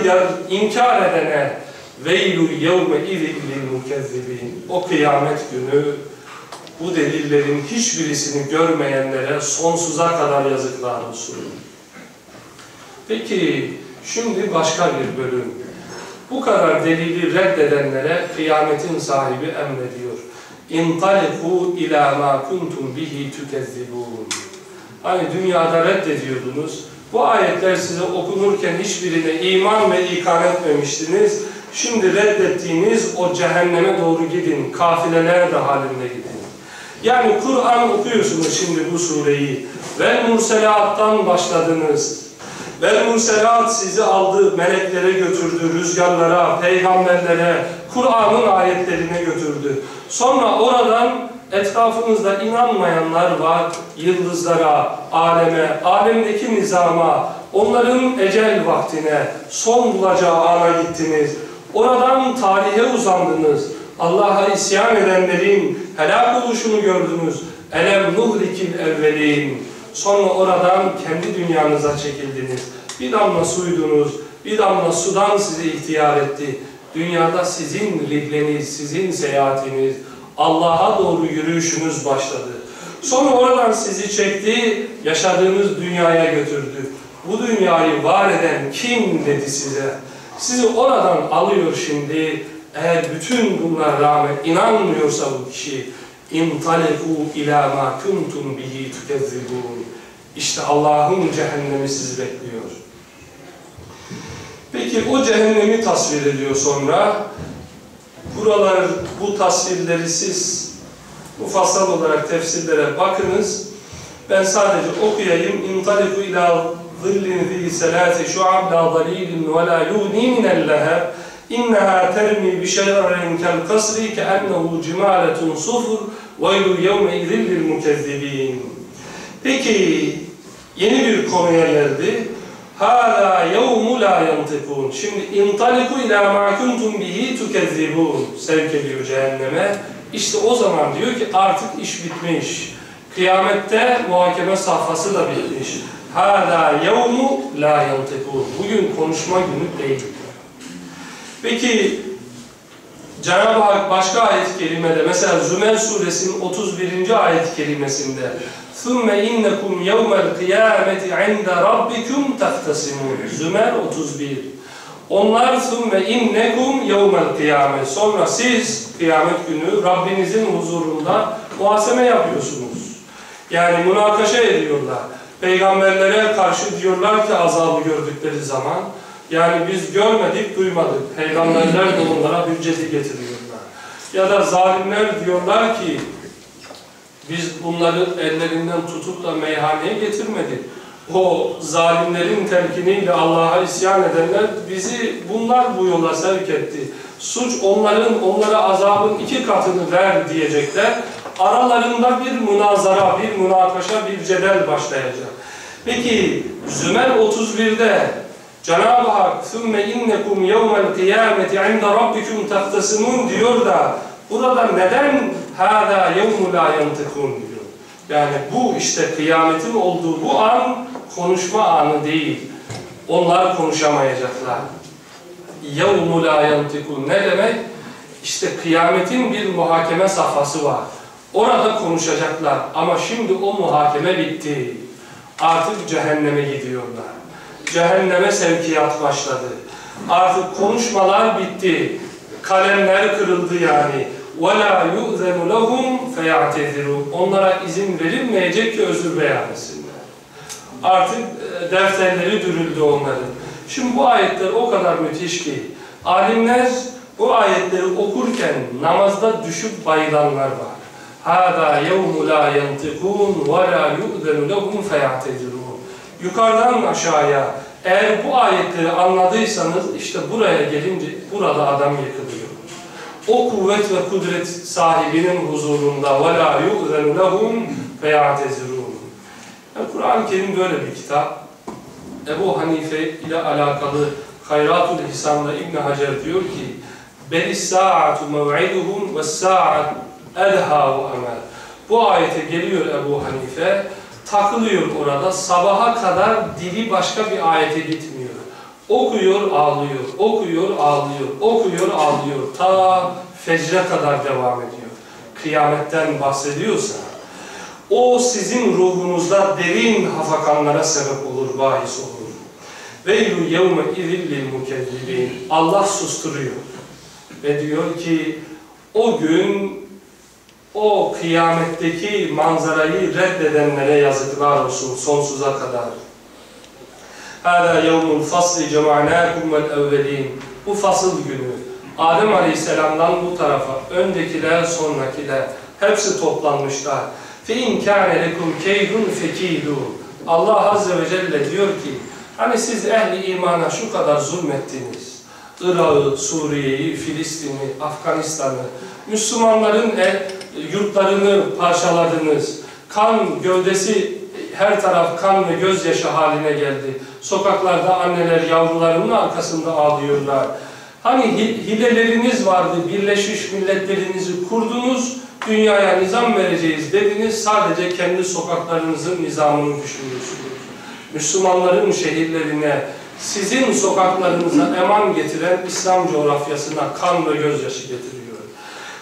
inkar edene veylu yevme izin lil mukezzibin. O kıyamet günü bu delillerin hiçbirisini görmeyenlere sonsuza kadar yazıklar olsun. Peki şimdi başka bir bölüm. Bu kadar delili reddedenlere kıyametin sahibi emrediyor. İntaliku ila ma kuntum bihi tukezzibun. Hani dünyada reddediyordunuz. Bu ayetler size okunurken hiçbirine iman ve ikan etmemiştiniz. Şimdi reddettiğiniz o cehenneme doğru gidin. Kafileler de halinde gidin. Yani Kur'an okuyorsunuz şimdi bu sureyi. Ve Murselat'tan başladınız. Ve Murselat sizi aldı, meleklere götürdü, rüzgarlara, peygamberlere, Kur'an'ın ayetlerine götürdü. Sonra oradan etrafınızda inanmayanlar var, yıldızlara, aleme, alemdeki nizama, onların ecel vaktine, son bulacağı ana gittiniz. Oradan tarihe uzandınız. Allah'a isyan edenlerin helak oluşunu gördünüz. Elem nuhlikil evvelin. Sonra oradan kendi dünyanıza çekildiniz. Bir damla suydunuz, bir damla sudan sizi ihtiyar etti. Dünyada sizin rihleniz, sizin seyahatiniz, Allah'a doğru yürüyüşünüz başladı. Sonra oradan sizi çekti, yaşadığınız dünyaya götürdü. Bu dünyayı var eden kim dedi size? Sizi oradan alıyor şimdi. Eğer bütün bunlar rağmen inanmıyorsa bu kişi اِمْطَلَقُوا اِلَى مَا كُنْتُمْ بِهِ تُكَذِّبُونَ İşte Allah'ın cehennemi sizi bekliyor. Peki o cehennemi tasvir ediyor sonra. Buralar, bu tasvirleri siz mufassal olarak tefsirlere bakınız. Ben sadece okuyayım. İntaliku ila zillin zi selati şu'ab la dalilin ve la yugni minel leheb inneha termi bi şerrin kel kasri ke ennehu cimaletun sufur وَيْلُ يَوْمَ اِذِلِّ الْمُكَذِّبِينَ Peki yeni bir konuya geldi. Hala yevmu la yantikun. Şimdi intaliku ila ma kuntum bihi tukezzibun. Sevk ediyor cehenneme. İşte o zaman diyor ki artık iş bitmiş. Kıyamette muhakeme safhası da bitmiş. Hala yevmu la yantikun. Bugün konuşma günü değil. Peki Cenab-ı Hak başka ayet-i kerimede mesela Zümer suresinin 31. ayet-i kerimesinde ثُمَّ اِنَّكُمْ يَوْمَ الْقِيَامَةِ عِنْدَ رَبِّكُمْ تَخْتَسِمُونَ Zümer 31 Onlar ثُمَّ اِنَّكُمْ يَوْمَ الْقِيَامَةِ Sonra siz kıyamet günü Rabbinizin huzurunda muhaseme yapıyorsunuz. Yani münakaşa ediyorlar. Peygamberlere karşı diyorlar ki azabı gördükleri zaman yani biz görmedik, duymadık. Peygamberler de onlara hücceti getiriyorlar. Ya da zalimler diyorlar ki biz bunları ellerinden tutup da meyhaneye getirmedik. O zalimlerin telkiniyle Allah'a isyan edenler bizi bunlar bu yola sevk etti. Suç onların, onlara azabın iki katını ver diyecekler. Aralarında bir münazara, bir münakaşa, bir cedel başlayacak. Peki Zümer 31'de Cenab-ı Hak ثُمَّ اِنَّكُمْ يَوْمَ الْقِيَامَةِ عِنْدَ رَبِّكُمْ تَخْتَسِمُونَ diyor da burada neden هَذَا يَوْمُ لَا يَنْتِقُونَ diyor. Yani bu işte kıyametin olduğu bu an konuşma anı değil. onlar konuşamayacaklar. يَوْمُ لَا يَنْتِقُونَ Ne demek? İşte kıyametin bir muhakeme safhası var. Orada konuşacaklar ama şimdi o muhakeme bitti. Artık cehenneme gidiyorlar. Cehenneme sevkiyat başladı. Artık konuşmalar bitti. Kalemler kırıldı yani. وَلَا يُؤْذَنُ لَهُمْ فَيَعْتَذِرُونَ Onlara izin verilmeyecek ki özür beyan etsinler. Artık e, defterleri dürüldü onların. Şimdi bu ayetler o kadar müthiş ki alimler bu ayetleri okurken namazda düşüp bayılanlar var. هَذَا يَوْمُ لَا يَنْتِقُونَ وَلَا يُؤْذَنُ لَهُمْ فَيَعْتَذِرُونَ Yukarıdan aşağıya eğer bu ayetleri anladıysanız işte buraya gelince burada adam yıkılıyor. O kuvvet ve kudret sahibinin huzurunda وَلَا يُؤْذَنُ لَهُمْ فَيَعْتَذِرُونَ yani Kur'an-ı Kerim böyle bir kitap. Ebu Hanife ile alakalı Hayratul Hisan'da İbn Hacer diyor ki Belis sa'atu mev'iduhum ve sa'at elha ve emel. Bu ayete geliyor Ebu Hanife, takılıyor orada. Sabaha kadar dili başka bir ayete gitmiyor. Okuyor, ağlıyor, okuyor, ağlıyor, okuyor, ağlıyor. Ta fecre kadar devam ediyor. Kıyametten bahsediyorsa, o sizin ruhunuzda derin hafakanlara sebep olur, bahis olur. Veylü yevme izillil mukezzibin. Allah susturuyor. Ve diyor ki o gün o kıyametteki manzarayı reddedenlere yazıklar olsun sonsuza kadar. Hâdâ yevmul fasli cema'nâkum vel evvelîn. Bu fasıl günü. Adem Aleyhisselam'dan bu tarafa, öndekiler sonrakiler, hepsi toplanmışlar. Fe inkâne lekum keydun fekîdû. Allah Azze ve Celle diyor ki, hani siz ehli imana şu kadar zulmettiniz. Irak'ı, Suriye'yi, Filistin'i, Afganistan'ı, Müslümanların el, yurtlarını parçaladınız. Kan gövdesi her taraf kan ve gözyaşı haline geldi. Sokaklarda anneler yavrularının arkasında ağlıyorlar. Hani hileleriniz vardı, Birleşmiş Milletlerinizi kurdunuz, dünyaya nizam vereceğiz dediniz, sadece kendi sokaklarınızın nizamını düşünüyorsunuz. Müslümanların şehirlerine, sizin sokaklarınıza eman getiren İslam coğrafyasına kan ve gözyaşı getiriyor.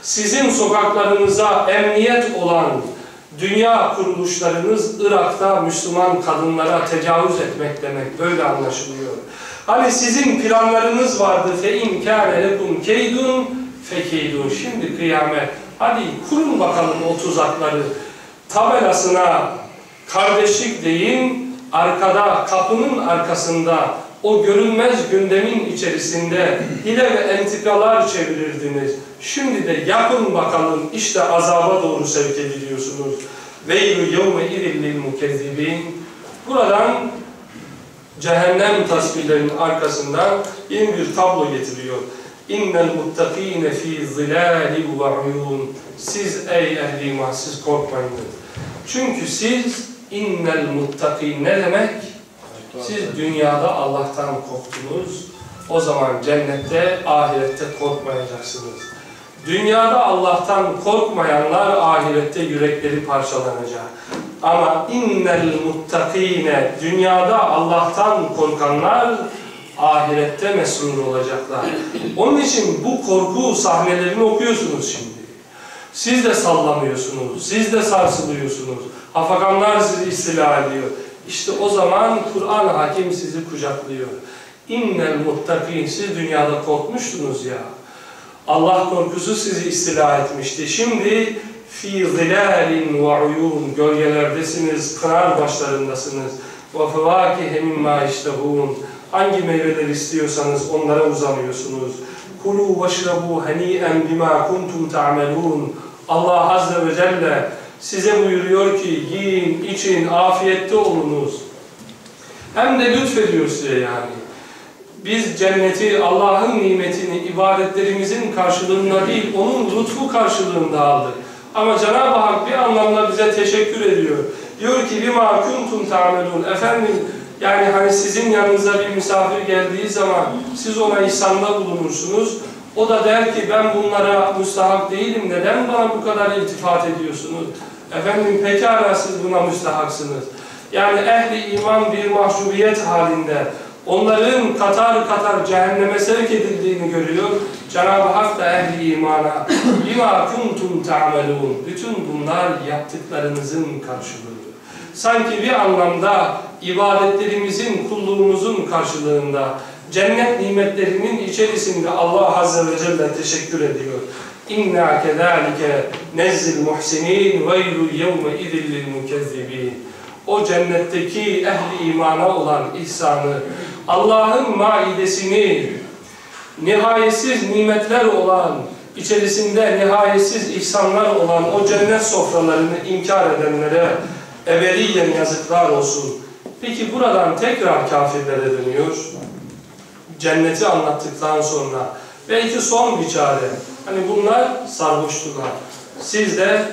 Sizin sokaklarınıza emniyet olan dünya kuruluşlarınız Irak'ta Müslüman kadınlara tecavüz etmek demek. Böyle anlaşılıyor. Hani sizin planlarınız vardı fe imkâne lekum keydun fekeydun. Şimdi kıyamet. Hadi kurun bakalım o tuzakları. Tabelasına kardeşlik deyin. Arkada, kapının arkasında o görünmez gündemin içerisinde hile ve entikalar çevirirdiniz. Şimdi de yapın bakalım işte azaba doğru sevk ediliyorsunuz. Veylü yevme idillil mukezzibin. Buradan cehennem tasvirlerinin arkasından yeni bir tablo getiriyor. İnnel muttakine fi zilali ve. Siz ey ehli iman siz korkmayın. Çünkü siz innel muttakin ne demek? Siz dünyada Allah'tan korktunuz. O zaman cennette, ahirette korkmayacaksınız. Dünyada Allah'tan korkmayanlar ahirette yürekleri parçalanacak. Ama innel muttakine dünyada Allah'tan korkanlar ahirette mesrur olacaklar. Onun için bu korku sahnelerini okuyorsunuz şimdi. Siz de sallanıyorsunuz, siz de sarsılıyorsunuz. Hafakanlar sizi istila ediyor. İşte o zaman Kur'an hakim sizi kucaklıyor. İnnel muttakin siz dünyada korkmuştunuz ya. Allah korkusu sizi istila etmişti. Şimdi fi zilalin ve uyun gölgelerdesiniz, kınar başlarındasınız. Ve fevakihe mimma iştehun hangi meyveler istiyorsanız onlara uzanıyorsunuz. Kulu veşrebu hani'en bima kuntum ta'melun. Allah azze ve celle size buyuruyor ki yiyin, için, afiyette olunuz. Hem de lütfediyor size yani. Biz cenneti, Allah'ın nimetini, ibadetlerimizin karşılığında değil, onun lütfu karşılığında aldık. Ama Cenab-ı Hak bir anlamda bize teşekkür ediyor. Diyor ki bima kuntum ta'melun. Efendim yani hani sizin yanınıza bir misafir geldiği zaman siz ona ihsanda bulunursunuz. O da der ki ben bunlara müstahak değilim. Neden bana bu kadar iltifat ediyorsunuz? Efendim pekala siz buna müstahaksınız. Yani ehli iman bir mahcubiyet halinde onların katar katar cehenneme sevk edildiğini görüyor. Cenab-ı Hak da ehli imana bima kuntum ta'melun. Bütün bunlar yaptıklarınızın karşılığı. Sanki bir anlamda ibadetlerimizin, kulluğumuzun karşılığında cennet nimetlerinin içerisinde Allah Azze ve Celle teşekkür ediyor. İnna kezalike nezzil muhsinin veylu yevme idil lil mukezzibin. O cennetteki ehli imana olan ihsanı, Allah'ın maidesini, nihayetsiz nimetler olan, içerisinde nihayetsiz ihsanlar olan o cennet sofralarını inkar edenlere ebediyen yazıklar olsun. Peki buradan tekrar kafirlere dönüyor. Cenneti anlattıktan sonra belki son bir çare. Hani bunlar sarhoştular. Siz de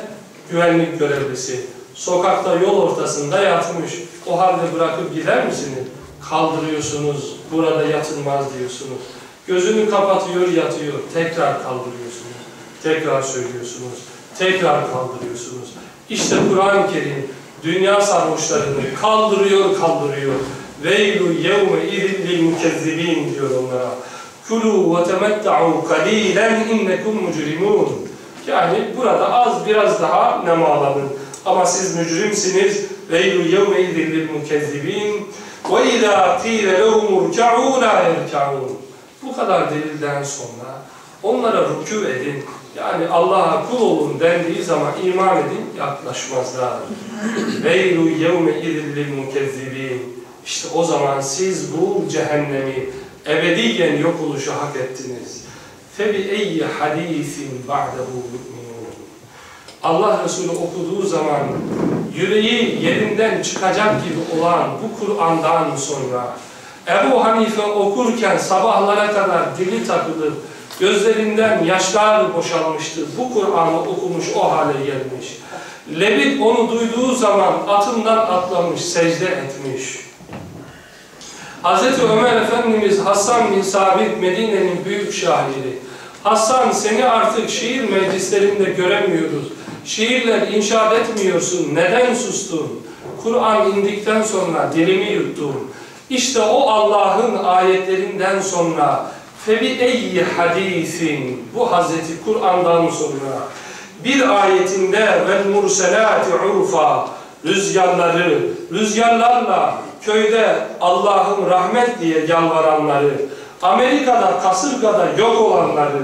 güvenlik görevlisi. Sokakta yol ortasında yatmış. O halde bırakıp gider misiniz? Kaldırıyorsunuz. Burada yatılmaz diyorsunuz. Gözünü kapatıyor yatıyor. Tekrar kaldırıyorsunuz. Tekrar söylüyorsunuz. Tekrar kaldırıyorsunuz. İşte Kur'an-ı Kerim dünya sarhoşlarını kaldırıyor kaldırıyor. Veylu yevme idin lil mukezzibin diyor onlara. Kulu ve temetta'u kalilen innekum mucrimun. Yani burada az biraz daha nemalanın. Ama siz mücrimsiniz. Veylu yevme idin lil mukezzibin. Ve izâ qîle lehum urka'û lâ. Bu kadar delilden sonra onlara rükû edin. Yani Allah'a kul olun dendiği zaman iman edin yaklaşmazlar. Veylu yevme idin lil mukezzibin. İşte o zaman siz bu cehennemi ebediyen yok oluşu hak ettiniz. Febi eyyi hadisin ba'dehu yu'minun. Allah Resulü okuduğu zaman yüreği yerinden çıkacak gibi olan bu Kur'an'dan sonra Ebu Hanife okurken sabahlara kadar dili takılıp gözlerinden yaşlar boşalmıştı. Bu Kur'an'ı okumuş o hale gelmiş. Levit onu duyduğu zaman atından atlamış, secde etmiş. Hz. Ömer Efendimiz Hasan bin Sabit Medine'nin büyük şairi. Hasan seni artık şiir meclislerinde göremiyoruz. Şiirler inşaat etmiyorsun. Neden sustun? Kur'an indikten sonra dilimi yuttun. İşte o Allah'ın ayetlerinden sonra febi eyyi hadisin bu Hazreti Kur'an'dan sonra bir ayetinde vel murselati urfa rüzgarları rüzgarlarla köyde Allah'ın rahmet diye yalvaranları Amerika'da kasırgada yok olanları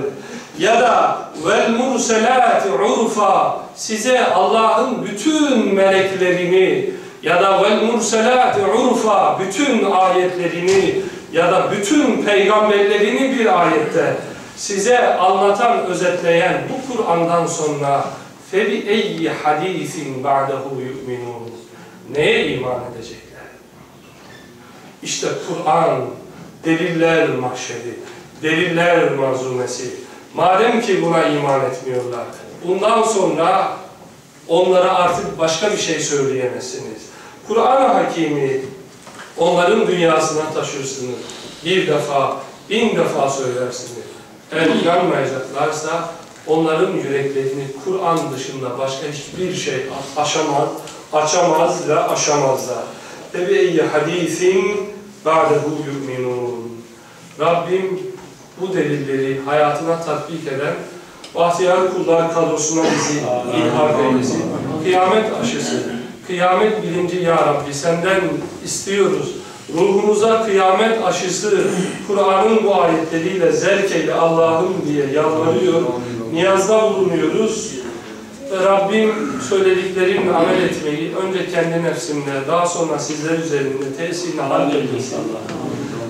ya da vel murselati urfa size Allah'ın bütün meleklerini ya da vel murselati urfa bütün ayetlerini ya da bütün peygamberlerini bir ayette size anlatan, özetleyen bu Kur'an'dan sonra febi eyyi hadisin ba'dehu yu'minun neye iman edecekler? İşte Kur'an deliller mahşeri, deliller manzumesi. Madem ki buna iman etmiyorlar, bundan sonra onlara artık başka bir şey söyleyemezsiniz. Kur'an-ı Hakimi onların dünyasına taşırsınız. Bir defa, bin defa söylersiniz. Eğer inanmayacaklarsa onların yüreklerini Kur'an dışında başka hiçbir şey aşamaz, açamaz ve aşamazlar. Tebi hadisin ba'dehu yu'minun. Rabbim bu delilleri hayatına tatbik eden bahtiyar kullar kadrosuna bizi ilhak eylesin. Kıyamet aşısı, kıyamet bilinci ya Rabbi senden istiyoruz. Ruhumuza kıyamet aşısı Kur'an'ın bu ayetleriyle zerk eyle Allah'ım diye yalvarıyor. Niyazda bulunuyoruz. Rabbim söylediklerimle amel etmeyi önce kendi nefsimle daha sonra sizler üzerinde tesirini halletmesin.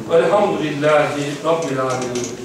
Velhamdülillahi Rabbil Alemin.